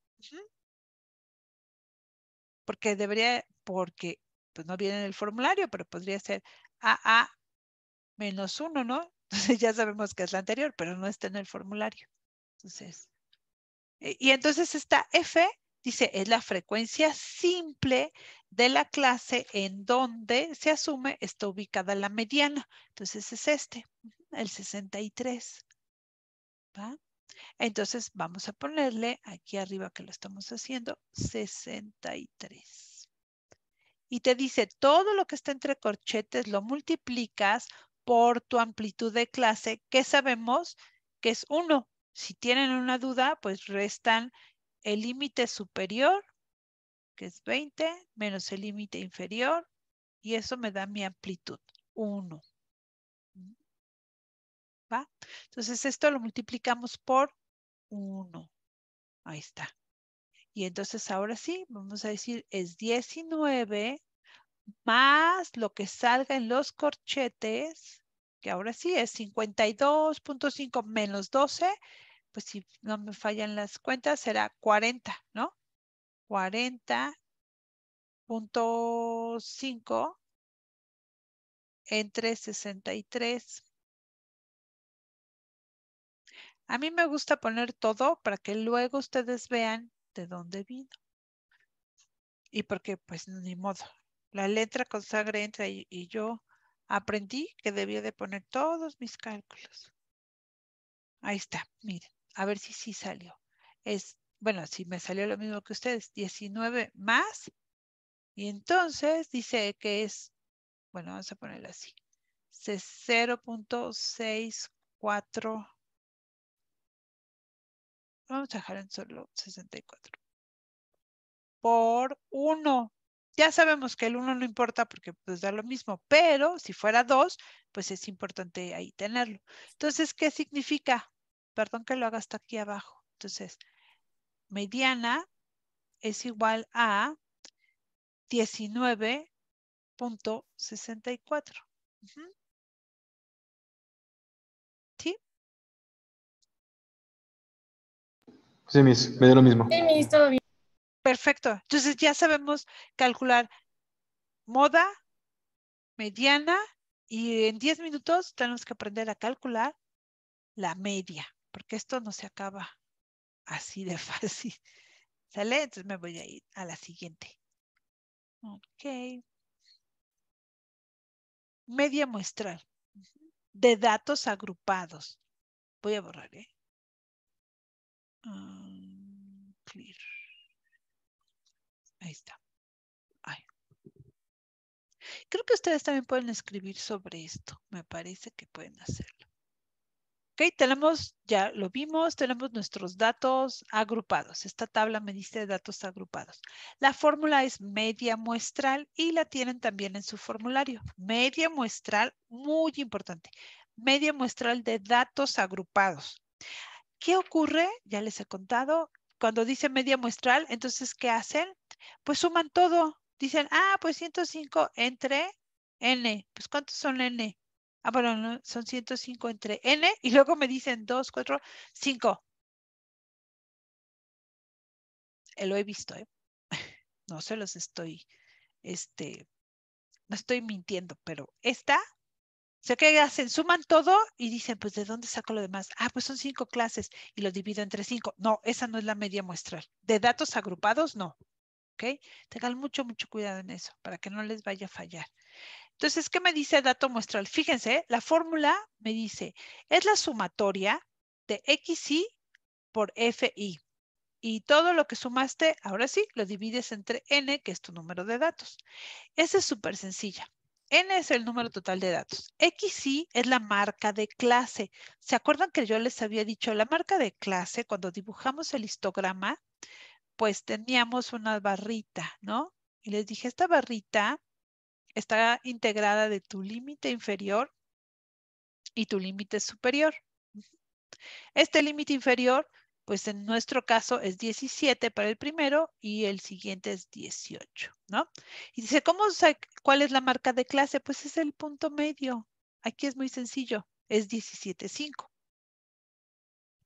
Porque debería, porque pues no viene en el formulario, pero podría ser AA menos uno, ¿no? (laughs) Entonces ya sabemos que es la anterior, pero no está en el formulario. Entonces, e- y entonces esta F dice, es la frecuencia simple de la clase en donde se asume está ubicada la mediana. Entonces es este, el 63. ¿va? Entonces vamos a ponerle aquí arriba que lo estamos haciendo, 63. Y te dice, todo lo que está entre corchetes lo multiplicas por tu amplitud de clase, que sabemos que es 1. Si tienen una duda, pues restan el límite superior, que es 20, menos el límite inferior, y eso me da mi amplitud, 1. ¿Va? Entonces esto lo multiplicamos por 1. Ahí está. Y entonces ahora sí, vamos a decir, es 19 más lo que salga en los corchetes, que ahora sí es 52.5 menos 12, pues si no me fallan las cuentas, será 40, ¿no? 40.5 entre 63. A mí me gusta poner todo para que luego ustedes vean de dónde vino. Y porque, pues, ni modo. La letra con sangre entra y, y yo aprendí que debía de poner todos mis cálculos. Ahí está, miren, a ver si sí salió. Es, bueno, si me salió lo mismo que ustedes, 19 más. Y entonces dice que es, bueno, vamos a ponerlo así. 0.64. Vamos a dejar en solo 64. Por 1. Ya sabemos que el 1 no importa porque pues da lo mismo, pero si fuera 2, pues es importante ahí tenerlo. Entonces, ¿qué significa? Perdón que lo haga hasta aquí abajo. Entonces, mediana es igual a 19.64. ¿Sí? Sí, Miss, me dio lo mismo. Sí, Miss, todo bien. Perfecto. Entonces ya sabemos calcular moda, mediana y en 10 minutos tenemos que aprender a calcular la media, porque esto no se acaba así de (laughs) fácil. ¿Sale? Entonces me voy a ir a la siguiente. Ok. Media muestral de datos agrupados. Voy a borrar, ¿eh? Um, clear. Ahí está. Creo que ustedes también pueden escribir sobre esto. Me parece que pueden hacerlo. Ok, tenemos, ya lo vimos, tenemos nuestros datos agrupados. Esta tabla me dice datos agrupados. La fórmula es media muestral y la tienen también en su formulario. Media muestral, muy importante. Media muestral de datos agrupados. ¿Qué ocurre? Ya les he contado. Cuando dice media muestral, entonces, ¿qué hacen? Pues suman todo. Dicen, ah, pues 105 entre n. Pues, ¿cuántos son n? Ah, bueno, son 105 entre n y luego me dicen 2, 4, 5. Lo he visto, ¿eh? (laughs) No se los estoy, este, no estoy mintiendo, pero esta, sé que hacen, suman todo y dicen, pues, ¿de dónde saco lo demás? Ah, pues son cinco clases y lo divido entre cinco. No, esa no es la media muestral. De datos agrupados, no. ¿Ok? Tengan mucho, mucho cuidado en eso para que no les vaya a fallar. Entonces, ¿qué me dice dato muestral? Fíjense, la fórmula me dice, es la sumatoria de XI por FI. Y todo lo que sumaste, ahora sí, lo divides entre N, que es tu número de datos. Esa es súper sencilla. N es el número total de datos. XI es la marca de clase. ¿Se acuerdan que yo les había dicho la marca de clase cuando dibujamos el histograma? Pues teníamos una barrita, ¿no? Y les dije, esta barrita está integrada de tu límite inferior y tu límite superior. Este límite inferior, pues en nuestro caso es 17 para el primero y el siguiente es 18, ¿no? Y dice, ¿cómo cuál es la marca de clase? Pues es el punto medio. Aquí es muy sencillo, es 17,5.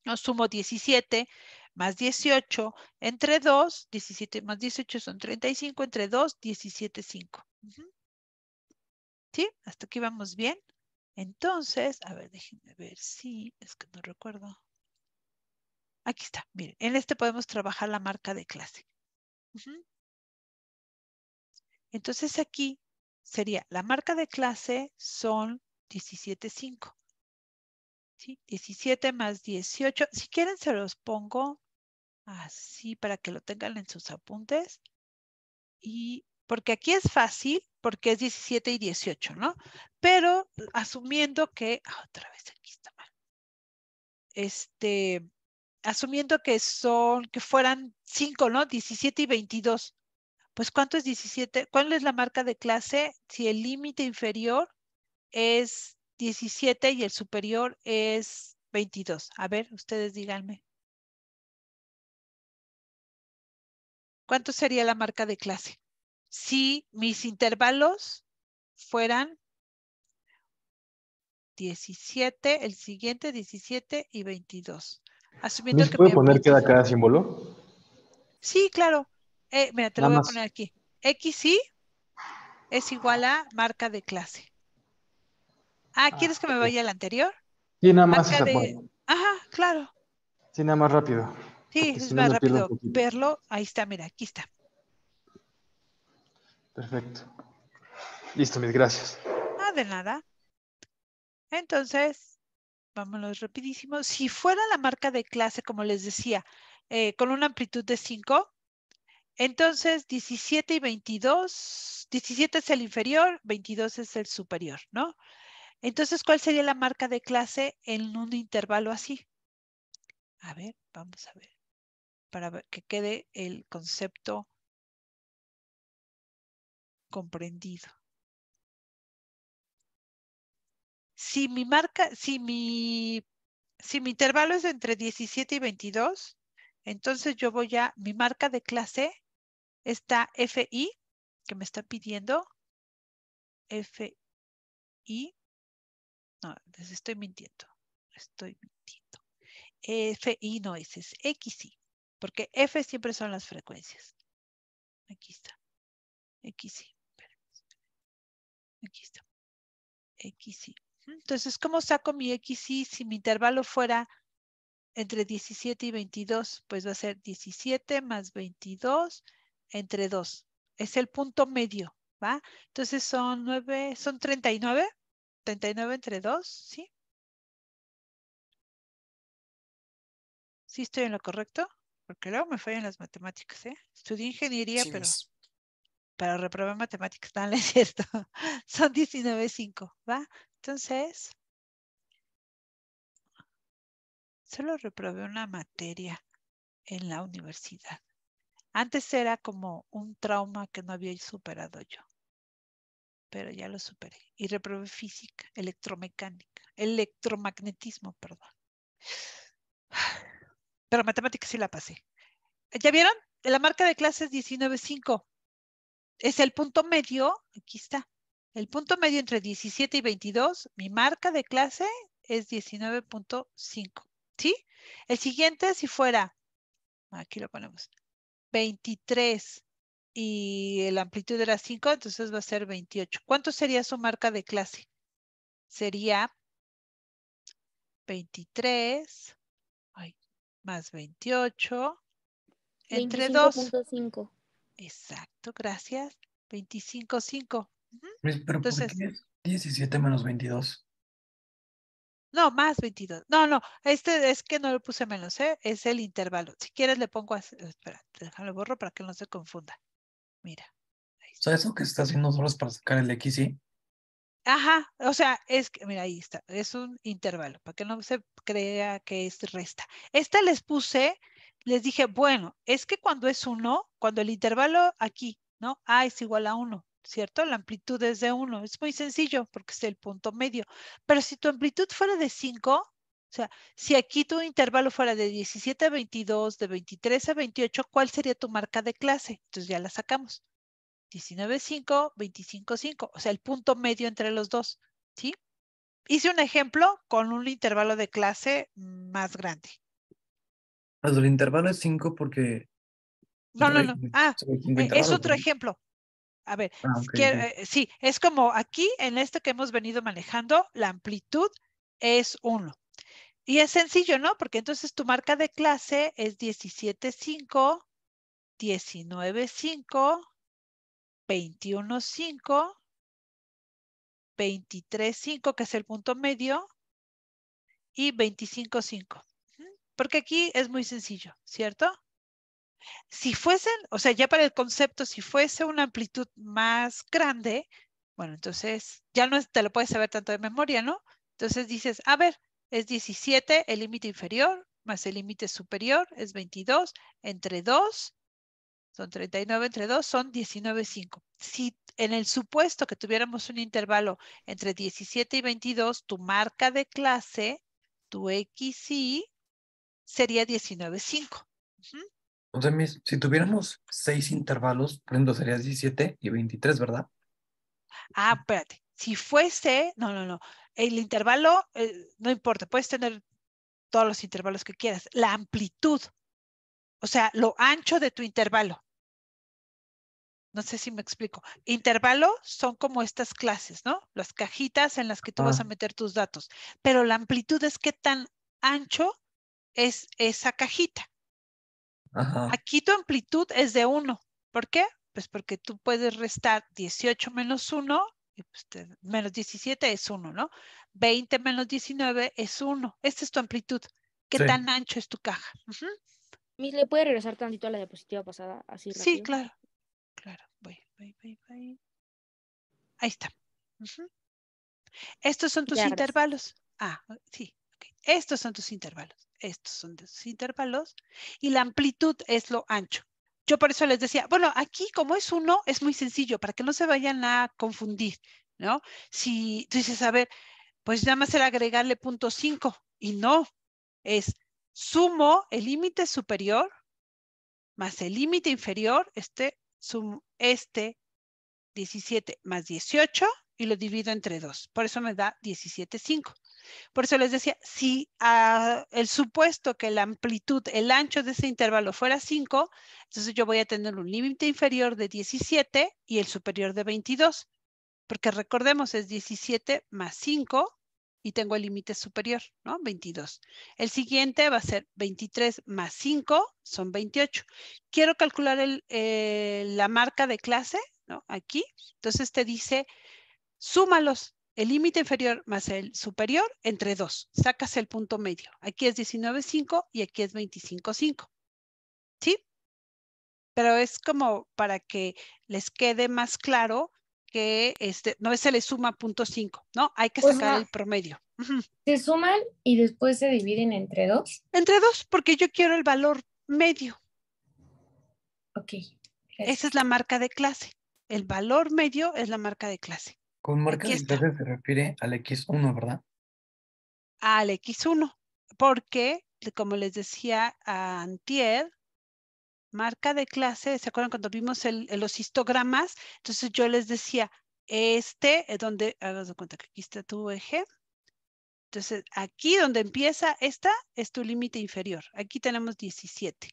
No sumo 17 más 18 entre 2, 17 más 18 son 35, entre 2, 17,5. ¿Sí? Hasta aquí vamos bien. Entonces, a ver, déjenme ver si, es que no recuerdo. Aquí está, miren, en este podemos trabajar la marca de clase. Entonces aquí sería, la marca de clase son 17.5. ¿Sí? 17 más 18. Si quieren se los pongo así para que lo tengan en sus apuntes. Y porque aquí es fácil, porque es 17 y 18, ¿no? Pero asumiendo que, ah, otra vez aquí está mal. Este, asumiendo que son, que fueran 5, ¿no? 17 y 22. Pues ¿cuánto es 17? ¿Cuál es la marca de clase si el límite inferior es 17 y el superior es 22? A ver, ustedes díganme. ¿Cuánto sería la marca de clase? Si mis intervalos fueran 17, el siguiente 17 y 22. Asumiendo ¿Me que puede poner queda cada símbolo? Sí, claro. Eh, mira, te lo voy a poner aquí. XY es igual a marca de clase. Ah, ¿quieres que me vaya al anterior? Sí, nada más. Ajá, claro. Sí, nada más rápido. Sí, es más rápido verlo. Ahí está, mira, aquí está. Perfecto. Listo, mis gracias. Ah, de nada. Entonces, vámonos rapidísimo. Si fuera la marca de clase, como les decía, eh, con una amplitud de 5, entonces 17 y 22, 17 es el inferior, 22 es el superior, ¿no? Entonces, ¿cuál sería la marca de clase en un intervalo así? A ver, vamos a ver, para que quede el concepto comprendido. Si mi marca, si mi, si mi intervalo es entre 17 y 22, entonces yo voy a, mi marca de clase está FI, que me está pidiendo FI. No, les estoy mintiendo. Estoy mintiendo. FI no es, es XI, porque F siempre son las frecuencias. Aquí está. XI. Aquí está. XI. Entonces, ¿cómo saco mi XI si mi intervalo fuera entre 17 y 22? Pues va a ser 17 más 22 entre 2. Es el punto medio, ¿va? Entonces son 9, son 39. 39 entre 2, ¿sí? ¿Sí estoy en lo correcto? Porque luego me fallan las matemáticas, ¿eh? Estudié ingeniería, Sí, pero, miss. Pero reprobé matemáticas. No, (laughs) no cierto. Son 19.5, ¿va? Entonces, solo reprobé una materia en la universidad. Antes era como un trauma que no había superado yo, pero ya lo superé. Y reprobé física, electromecánica, electromagnetismo, perdón. (sighs) Pero matemáticas sí la pasé. ¿Ya vieron? La marca de clase es 19.5. Es el punto medio, aquí está. El punto medio entre 17 y 22, mi marca de clase es 19.5. ¿Sí? El siguiente, si fuera, aquí lo ponemos, 23 y la amplitud era 5, entonces va a ser 28. ¿Cuánto sería su marca de clase? Sería 23 ay, más 28 entre 2. 25.5. Exacto, gracias. 25.5. Miss, Pero ¿por Entonces- qué es 17 menos 22? No, más 22. No, no, este es que no le puse menos, ¿eh? Es el intervalo. Si quieres le pongo así. Espera, déjalo borro para que no se confunda. Mira. O sea, eso que está haciendo horas para sacar el XY. Ajá, o sea, es que, mira, ahí está, es un intervalo, para que no se crea que es resta. Esta les puse, les dije, bueno, es que cuando es uno, cuando el intervalo aquí, ¿no? A es igual a uno, ¿cierto? La amplitud es de uno, es muy sencillo porque es el punto medio. Pero si tu amplitud fuera de 5, o sea, si aquí tu intervalo fuera de 17 a 22, de 23 a 28, ¿cuál sería tu marca de clase? Entonces ya la sacamos. 19.5, 25.5, o sea, el punto medio entre los dos, ¿sí? Hice un ejemplo con un intervalo de clase más grande. El intervalo es 5 porque. No, no, no. Ah, eh, es otro ejemplo. A ver, Ah, si ok, quiere- ok. eh, sí, es como aquí en este que hemos venido manejando, la amplitud es 1. Y es sencillo, ¿no? Porque entonces tu marca de clase es 17.5, 19.5, 21.5, 23.5, que es el punto medio, y 25.5. Porque aquí es muy sencillo, ¿cierto? Si fuesen, o sea, ya para el concepto, si fuese una amplitud más grande, bueno, entonces ya no te lo puedes saber tanto de memoria, ¿no? Entonces dices, a ver, es 17 el límite inferior más el límite superior es 22 entre 2 son 39 entre 2, son 19.5. Si en el supuesto que tuviéramos un intervalo entre 17 y 22, tu marca de clase, tu XY, sería 19.5. Ujú. O sea, mis- si tuviéramos 6 intervalos, por ejemplo, sería 17 y 23, ¿verdad? Ah, espérate. Si fuese, no, no, no. El intervalo, eh, no importa, puedes tener todos los intervalos que quieras. La amplitud, o sea, lo ancho de tu intervalo. No sé si me explico. Intervalo son como estas clases, ¿no? Las cajitas en las que tú vas a Ah. meter tus datos. Pero la amplitud es qué tan ancho es esa cajita. Ajá. Aquí tu amplitud es de 1. ¿Por qué? Pues porque tú puedes restar 18 menos 1, y pues te- menos 17 es 1, ¿no? 20 menos 19 es 1. Esta es tu amplitud. ¿Qué Sí. tan ancho es tu caja? Miss, ¿le puede regresar tantito a la diapositiva pasada así rápido? Sí, claro. Claro. Voy, voy, voy, voy. Ahí está. Ujú. Estos son tus Ya, gracias. intervalos. Ah, sí. Estos son tus intervalos. Estos son tus intervalos. Y la amplitud es lo ancho. yo por eso les decía, bueno, aquí como es uno, es muy sencillo, para que no se vayan a confundir, ¿no? Si tú dices, a ver, pues nada más era agregarle punto 5 y no, es sumo el límite superior más el límite inferior, este, sum, este 17 más 18 y lo divido entre 2. Por eso me da 17,5. Por eso les decía, si uh, el supuesto que la amplitud, el ancho de ese intervalo fuera 5, entonces yo voy a tener un límite inferior de 17 y el superior de 22. Porque recordemos, es 17 más 5 y tengo el límite superior, ¿no? 22. El siguiente va a ser 23 más 5, son 28. Quiero calcular eh, la marca de clase, ¿no? Aquí. Entonces te dice, súmalos, el límite inferior más el superior entre 2. Sacas el punto medio. Aquí es 19,5 y aquí es 25,5. ¿Sí? Pero es como para que les quede más claro que este, no se le suma punto 5, ¿no? Hay que sacar el promedio. Se suman y después se dividen entre dos. Entre dos, porque yo quiero el valor medio. Ok. Esa es la marca de clase. El valor medio es la marca de clase. Con marca de clase se refiere al X1, ¿verdad? Al X1, porque, como les decía a Antier, marca de clase, ¿se acuerdan cuando vimos el, los histogramas? Entonces yo les decía, este es donde, hagas de cuenta que aquí está tu eje. Entonces, aquí donde empieza esta es tu límite inferior. Aquí tenemos 17.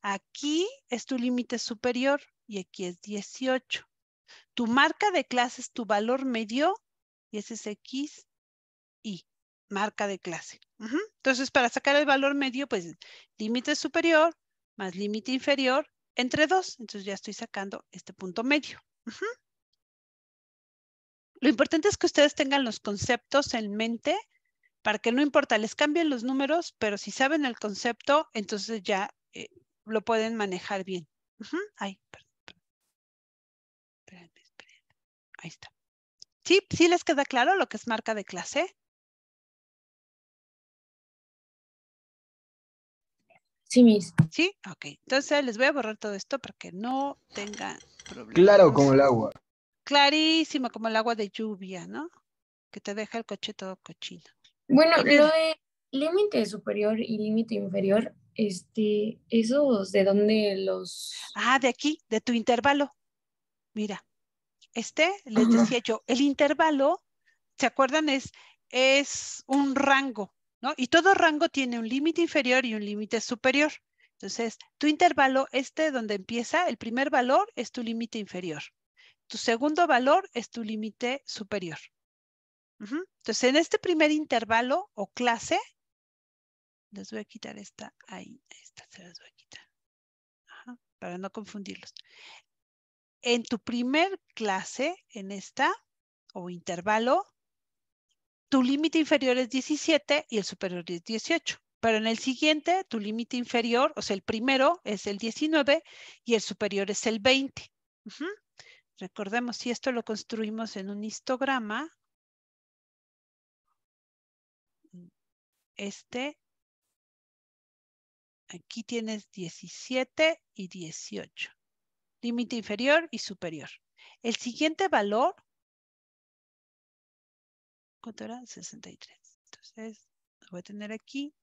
Aquí es tu límite superior y aquí es 18. Tu marca de clase es tu valor medio y ese es X y marca de clase. Entonces, para sacar el valor medio, pues límite superior más límite inferior entre 2. Entonces ya estoy sacando este punto medio. Lo importante es que ustedes tengan los conceptos en mente para que no importa, les cambien los números, pero si saben el concepto, entonces ya eh, lo pueden manejar bien. Ay, perdón, Ahí está. ¿Sí? ¿Sí les queda claro lo que es marca de clase? Sí, mis. Sí, ok. Entonces les voy a borrar todo esto para que no tengan problemas. Claro como el agua. Clarísimo como el agua de lluvia, ¿no? Que te deja el coche todo cochino. Bueno, lo de límite superior y límite inferior, este, esos de dónde los. Ah, de aquí, de tu intervalo. Mira, este, les decía yo, el intervalo, ¿se acuerdan? Es, es un rango. ¿no? Y todo rango tiene un límite inferior y un límite superior. Entonces, tu intervalo, este donde empieza, el primer valor es tu límite inferior. Tu segundo valor es tu límite superior. Entonces, en este primer intervalo o clase, les voy a quitar esta ahí, esta se las voy a quitar, para no confundirlos. En tu primer clase, en esta o intervalo, tu límite inferior es 17 y el superior es 18. Pero en el siguiente, tu límite inferior, o sea, el primero es el 19 y el superior es el 20. Recordemos, si esto lo construimos en un histograma, este, aquí tienes 17 y 18. Límite inferior y superior. El siguiente valor ¿Cuánto era? 63. Entonces, lo voy a tener aquí.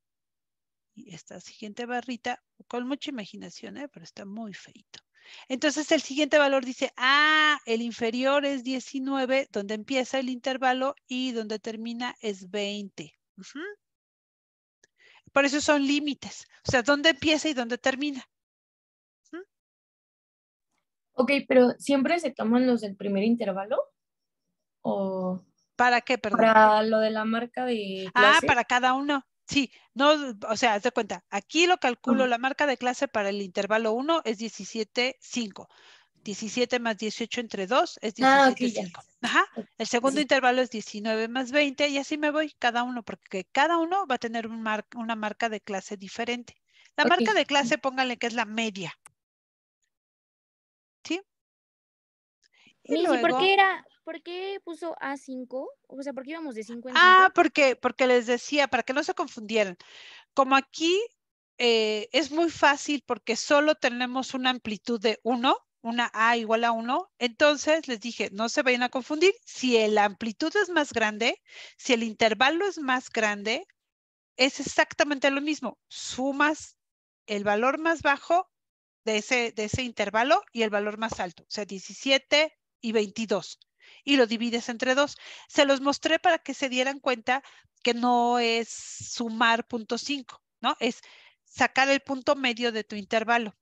Y esta siguiente barrita, con mucha imaginación, ¿eh? pero está muy feito. Entonces, el siguiente valor dice, ah, el inferior es 19, donde empieza el intervalo y donde termina es 20. Por eso son límites. O sea, ¿dónde empieza y dónde termina? Ok, pero ¿siempre se toman los del primer intervalo? ¿O...? ¿Para qué, perdón? Para lo de la marca de ah, clase. Ah, para cada uno. Sí, no, o sea, haz de cuenta, aquí lo calculo, la marca de clase para el intervalo 1 es 17,5. 17 más 18 entre 2 es 17,5. Ah, Ajá. El segundo intervalo es 19 más 20 y así me voy cada uno, porque cada uno va a tener un una marca de clase diferente. La marca de clase, póngale que es la media. Y ¿por qué era, ¿Por qué puso A5? O sea, ¿por qué íbamos de 5 en 5? Ah, porque, porque les decía, para que no se confundieran. Como aquí eh, es muy fácil porque solo tenemos una amplitud de 1, una A igual a 1. Entonces les dije, no se vayan a confundir. Si la amplitud es más grande, si el intervalo es más grande, es exactamente lo mismo. Sumas el valor más bajo de ese, de ese intervalo y el valor más alto, o sea, 17 y 22. Y lo divides entre dos. Se los mostré para que se dieran cuenta que no es sumar punto 5, ¿no? Es sacar el punto medio de tu intervalo.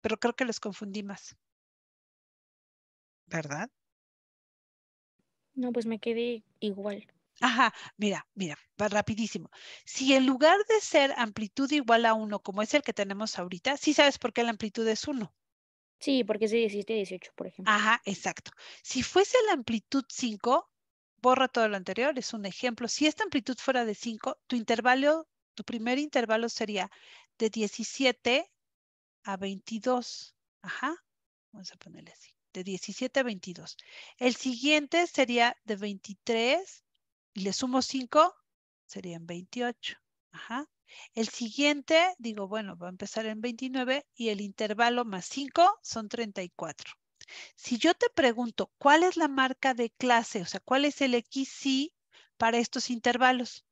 Pero creo que los confundí más. ¿Verdad? No, pues me quedé igual. Ajá, mira, mira, va rapidísimo. Si en lugar de ser amplitud igual a 1, como es el que tenemos ahorita, sí sabes por qué la amplitud es 1. Sí, porque es de 17 a 18, por ejemplo. Ajá, exacto. Si fuese la amplitud 5, borra todo lo anterior, es un ejemplo. Si esta amplitud fuera de 5, tu intervalo, tu primer intervalo sería de 17 a 22. Ajá, vamos a ponerle así, de 17 a 22. El siguiente sería de 23 y le sumo 5, serían 28. Ajá. El siguiente, digo, bueno, va a empezar en 29 y el intervalo más 5 son 34. Si yo te pregunto, ¿cuál es la marca de clase? O sea, ¿cuál es el XY para estos intervalos?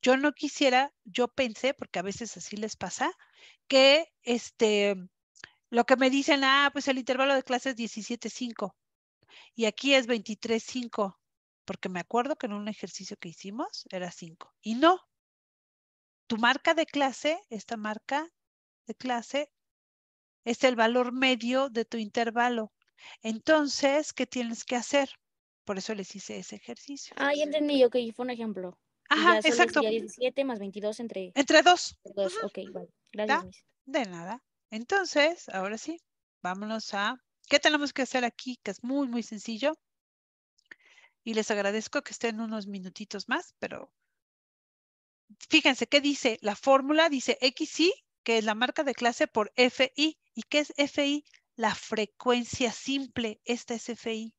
Yo no quisiera, yo pensé, porque a veces así les pasa, que este, lo que me dicen, ah, pues el intervalo de clase es 17.5 y aquí es 23.5, porque me acuerdo que en un ejercicio que hicimos era 5. Y no, tu marca de clase, esta marca de clase, es el valor medio de tu intervalo. Entonces, ¿qué tienes que hacer? Por eso les hice ese ejercicio. Ah, ya entendí, ok, fue un ejemplo. Ajá, exacto. 17 más 22 entre... Entre dos. dos, ok, vale. Gracias, Miss. De nada. Entonces, ahora sí, vámonos a ¿Qué tenemos que hacer aquí? Que es muy, muy sencillo. Y les agradezco que estén unos minutitos más, pero fíjense, ¿qué dice? La fórmula dice XY, que es la marca de clase por FI. ¿Y qué es FI? La frecuencia simple. Esta es FI.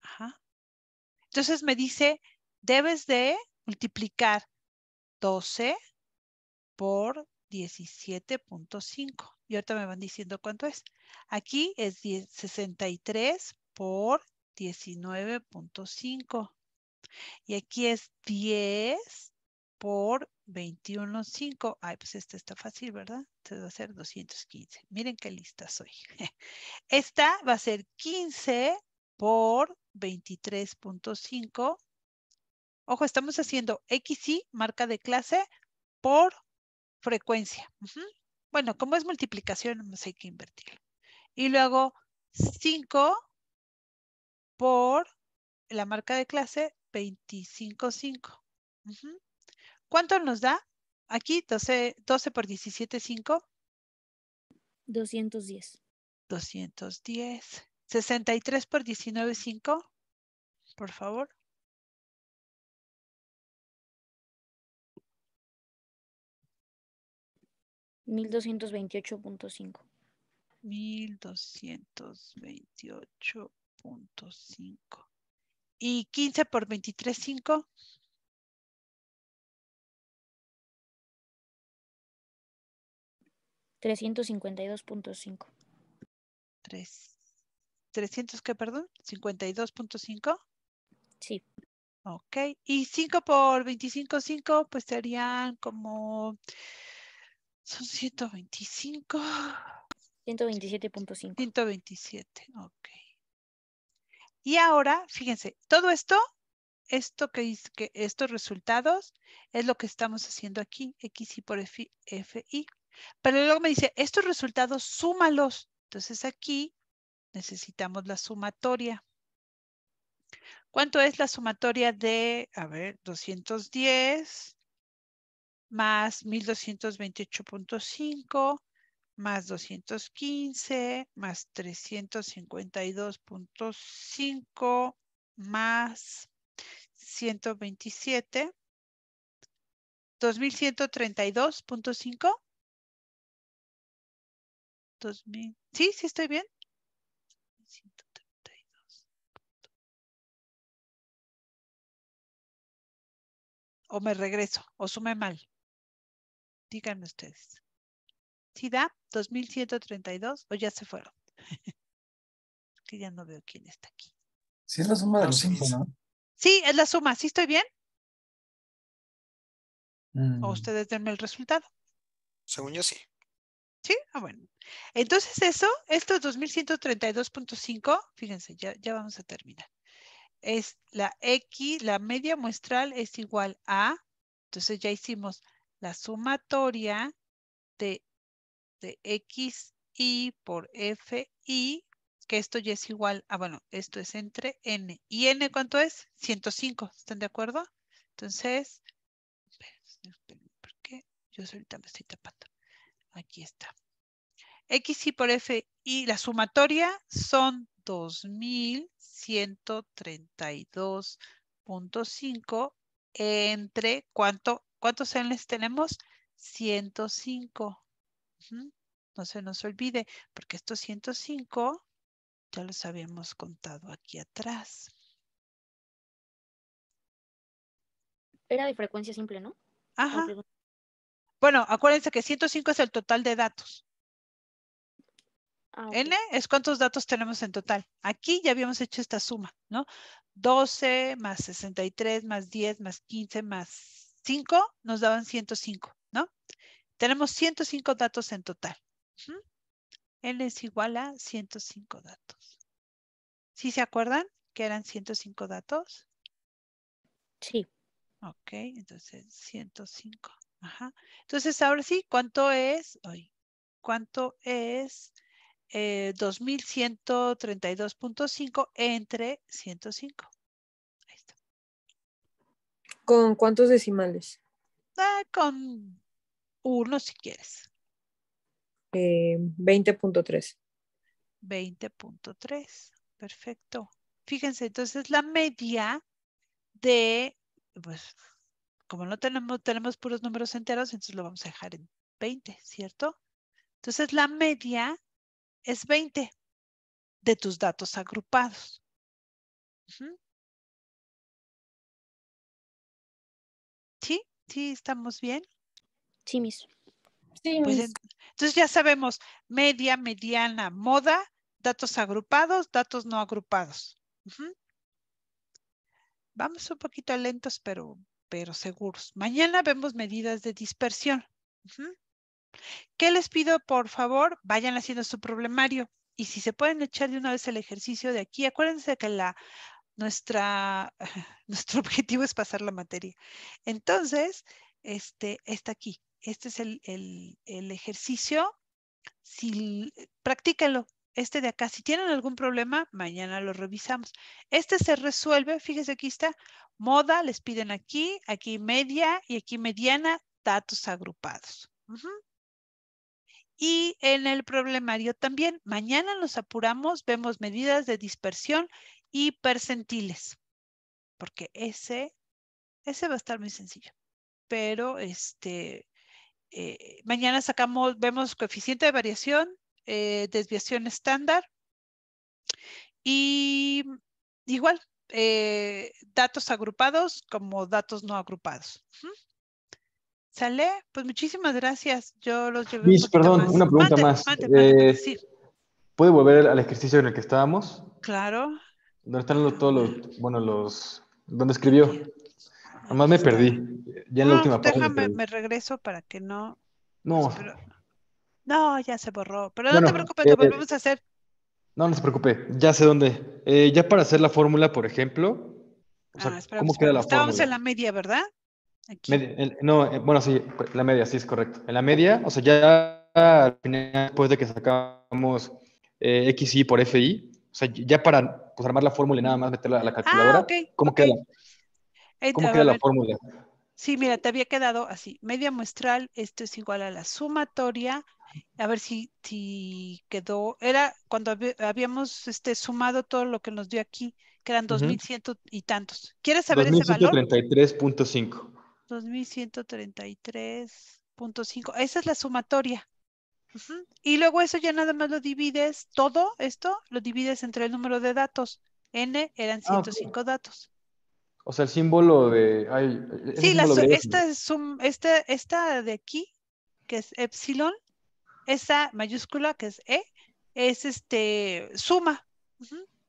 Ajá. Entonces me dice, debes de multiplicar 12 por 17.5. Y ahorita me van diciendo cuánto es. Aquí es 63 por 19.5. Y aquí es 10 por 21.5. Ay, pues esta está fácil, ¿verdad? Entonces va a ser 215. Miren qué lista soy. (laughs) Esta va a ser 15 por 23.5. Ojo, estamos haciendo XY, marca de clase, por frecuencia. Bueno, como es multiplicación, hay que invertirlo. Y luego 5 por la marca de clase 25.5. ¿Cuánto nos da? Aquí 12, 12 por 17.5. 210. 210. 63 por 19.5. Por favor. 1228.5. 1228.5. ¿Y 15 por 23.5? Trescientos cincuenta y dos punto cinco. ¿Trescientos qué, perdón? ¿Cincuenta y dos punto cinco? Sí. Ok. Y cinco por veinticinco, cinco, pues serían como son 125. 127.5. 127, ok. Y ahora, fíjense, todo esto, esto que, que estos resultados es lo que estamos haciendo aquí, x y por FI. Pero luego me dice, estos resultados súmalos. Entonces aquí necesitamos la sumatoria. ¿Cuánto es la sumatoria de, a ver, 210 más 1228.5 más 215 más 352.5 más 127 2132.5 2000 sí sí estoy bien o me regreso o sume mal. Díganme ustedes. ¿Sí da 2132 o ya se fueron? (laughs) que ya no veo quién está aquí. Sí, es la suma de los cinco. ¿no? Sí, es la suma. ¿Sí estoy bien? Mm, O ustedes denme el resultado. Según yo sí. ¿Sí? Ah, bueno. Entonces eso, esto es 2132.5, fíjense, ya, ya vamos a terminar. Es la X, la media muestral es igual a, entonces ya hicimos la sumatoria de, de XI por FI, que esto ya es igual a, bueno, esto es entre N. ¿Y N cuánto es? 105, ¿están de acuerdo? Entonces, ¿por qué? Yo ahorita me estoy tapando. Aquí está. XI por F y la sumatoria son 2132.5 entre cuánto, ¿cuántos N's tenemos? 105. No se nos olvide, porque estos 105 ya los habíamos contado aquí atrás. Era de frecuencia simple, ¿no? Ajá. Bueno, acuérdense que 105 es el total de datos. Ah. N es cuántos datos tenemos en total. Aquí ya habíamos hecho esta suma, ¿no? 12 más 63 más 10 más 15 más 5 nos daban 105, ¿no? Tenemos 105 datos en total. N es igual a 105 datos. ¿Sí se acuerdan que eran 105 datos? Sí. Ok, entonces 105. Ajá. Entonces, ahora sí, ¿cuánto es? Ay, ¿Cuánto es eh, 2132.5 entre 105? Ahí está. ¿Con cuántos decimales? Ah, con uno si quieres. Eh, 20.3. 20.3. Perfecto. Fíjense, entonces la media de, pues, como no tenemos, tenemos puros números enteros, entonces lo vamos a dejar en 20, ¿cierto? Entonces la media es 20 de tus datos agrupados. ¿Sí? ¿Sí estamos bien? Sí, mis. Sí, Pues mis. entonces ya sabemos media, mediana, moda, datos agrupados, datos no agrupados. Vamos un poquito lentos, pero, pero seguros. Mañana vemos medidas de dispersión. ¿Qué les pido, por favor? Vayan haciendo su problemario. Y si se pueden echar de una vez el ejercicio de aquí, acuérdense que la, nuestra, (laughs) nuestro objetivo es pasar la materia. Entonces, este está aquí. Este es el, el- el ejercicio. Si practíquenlo. Este de acá, si tienen algún problema, mañana lo revisamos. Este se resuelve, fíjense aquí está, moda, les piden aquí, aquí media y aquí mediana, datos agrupados. Y en el problemario también, mañana nos apuramos, vemos medidas de dispersión y percentiles, porque ese, ese va a estar muy sencillo. Pero este, eh, mañana sacamos, vemos coeficiente de variación, eh, desviación estándar y igual, eh, datos agrupados como datos no agrupados. Ujú. ¿Sale? Pues muchísimas gracias. Yo los llevé un Miss, poquito perdón, más. una pregunta Mande, más. mande, mande, Eh, sí, ¿Puede volver al ejercicio en el que estábamos? claro. ¿Dónde están los, todos los, bueno, los, ¿dónde escribió? Nomás me perdí. Ya en la No, última parte me déjame, perdí. me regreso para que no. No, No, ya se borró. Pero no te preocupes, lo eh, volvemos a hacer. no, no se preocupe. Ya sé dónde. Eh, ya para hacer la fórmula, por ejemplo, o sea, Ah, espérame, ¿cómo queda la Estábamos fórmula? en la media, ¿verdad? Aquí. No, eh, bueno, sí, la media, sí es correcto. En la media, o sea, ya al final, después de que sacamos XI por FI, o sea, ya para pues, armar la fórmula y nada más meterla a la Ah, calculadora, ok. ¿cómo ok. queda, cómo queda la fórmula? Sí, mira, te había quedado así. Media muestral, esto es igual a la sumatoria. A ver si, si quedó. Era cuando habíamos este, sumado todo lo que nos dio aquí, que eran dos Ujú. mil ciento y tantos. ¿Quieres saber ese valor? 2133.5. 2133.5. Esa es la sumatoria. Y luego eso ya nada más lo divides, todo esto lo divides entre el número de datos. N eran Ah, ok. 105 datos. O sea, el símbolo de. Ay, ese Sí, la símbolo su- griego esta, esta, esta de aquí, que es epsilon, esa mayúscula que es E, es este suma.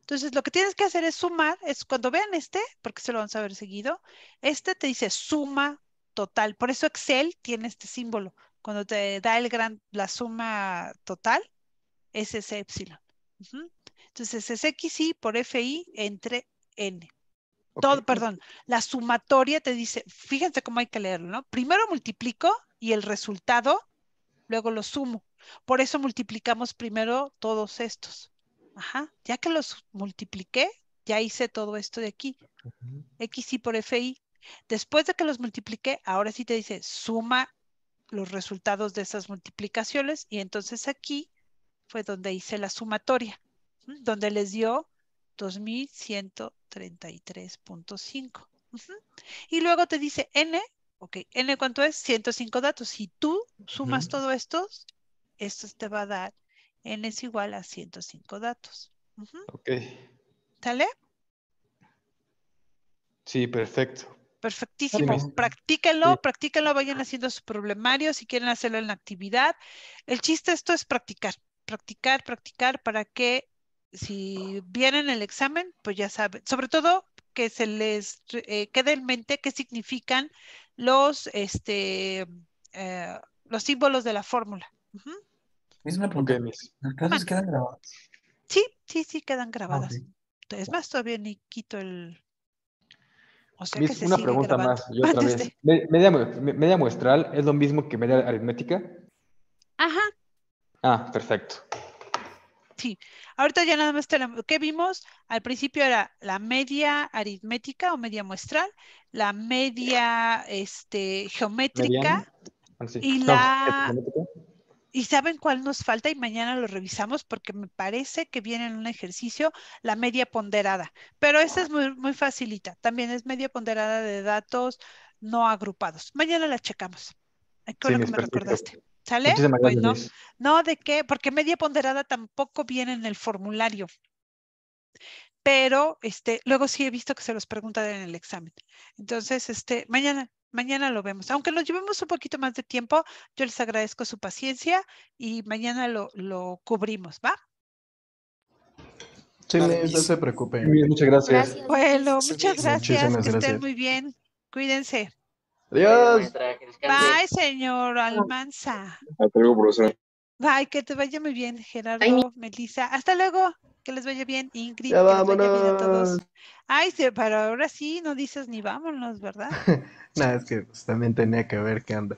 Entonces, lo que tienes que hacer es sumar, es cuando vean este, porque se lo vamos a ver seguido, este te dice suma total. Por eso Excel tiene este símbolo. Cuando te da el gran, la suma total, es ese epsilon. Entonces, es XI por FI entre N. Todo, perdón, la sumatoria te dice, fíjense cómo hay que leerlo, ¿no? Primero multiplico y el resultado, luego lo sumo. Por eso multiplicamos primero todos estos. Ajá, ya que los multipliqué, ya hice todo esto de aquí. XI por FI. Después de que los multipliqué, ahora sí te dice, suma los resultados de esas multiplicaciones y entonces aquí fue donde hice la sumatoria, donde les dio 2133.5. Ujú. Y luego te dice N, ok, N cuánto es? 105 datos. Si tú sumas Ujú. todo esto, esto te va a dar N es igual a 105 datos. Ok. ¿Sale? Sí, perfecto. Perfectísimo. Sí. Practíquenlo, Sí. practíquenlo, vayan haciendo su problemario si quieren hacerlo en la actividad. El chiste de esto es practicar, practicar, practicar para que si vienen el examen, pues ya saben, sobre todo que se les eh, quede en mente qué significan los, este, eh, los símbolos de la fórmula. Es una pregunta. ¿Las clases quedan grabadas? Sí, sí, sí, quedan grabadas. ok. Es más, todavía ni quito el... O sea que una sigue pregunta grabando. más y otra (laughs) vez. de- Media, media muestral es lo mismo que media aritmética. Ajá, Ah, perfecto. Sí, ahorita ya nada más te la- ¿qué vimos? Al principio era la media aritmética o media muestral, la media este, geométrica. Ah, sí. y No, la... ¿Y saben cuál nos falta? Y mañana lo revisamos porque me parece que viene en un ejercicio la media ponderada. Pero esta es muy, muy facilita. También es media ponderada de datos no agrupados. Mañana la checamos. Qué Sí, bueno que me recordaste. ¿Sale? Muchísimas gracias, Bueno, no, ¿de qué? Porque media ponderada tampoco viene en el formulario. Pero este, luego sí he visto que se los preguntan en el examen. Entonces, este, mañana, mañana lo vemos. Aunque nos llevemos un poquito más de tiempo, yo les agradezco su paciencia y mañana lo, lo cubrimos, ¿va? Sí, Vale, no se preocupen. Muy bien, muchas gracias. Gracias. Bueno, muchas gracias. Muchísimas que estén muy bien. Cuídense. Adiós. Bye, señor Almanza. Hasta luego, profesora. Bye, que te vaya muy bien, Gerardo, Melissa. Hasta luego. Que les vaya bien, Ingrid. Ya que les vaya bien a todos. Ay, sí, pero ahora sí no dices ni vámonos, ¿verdad? (laughs) Nada, es que pues, también tenía que ver qué anda.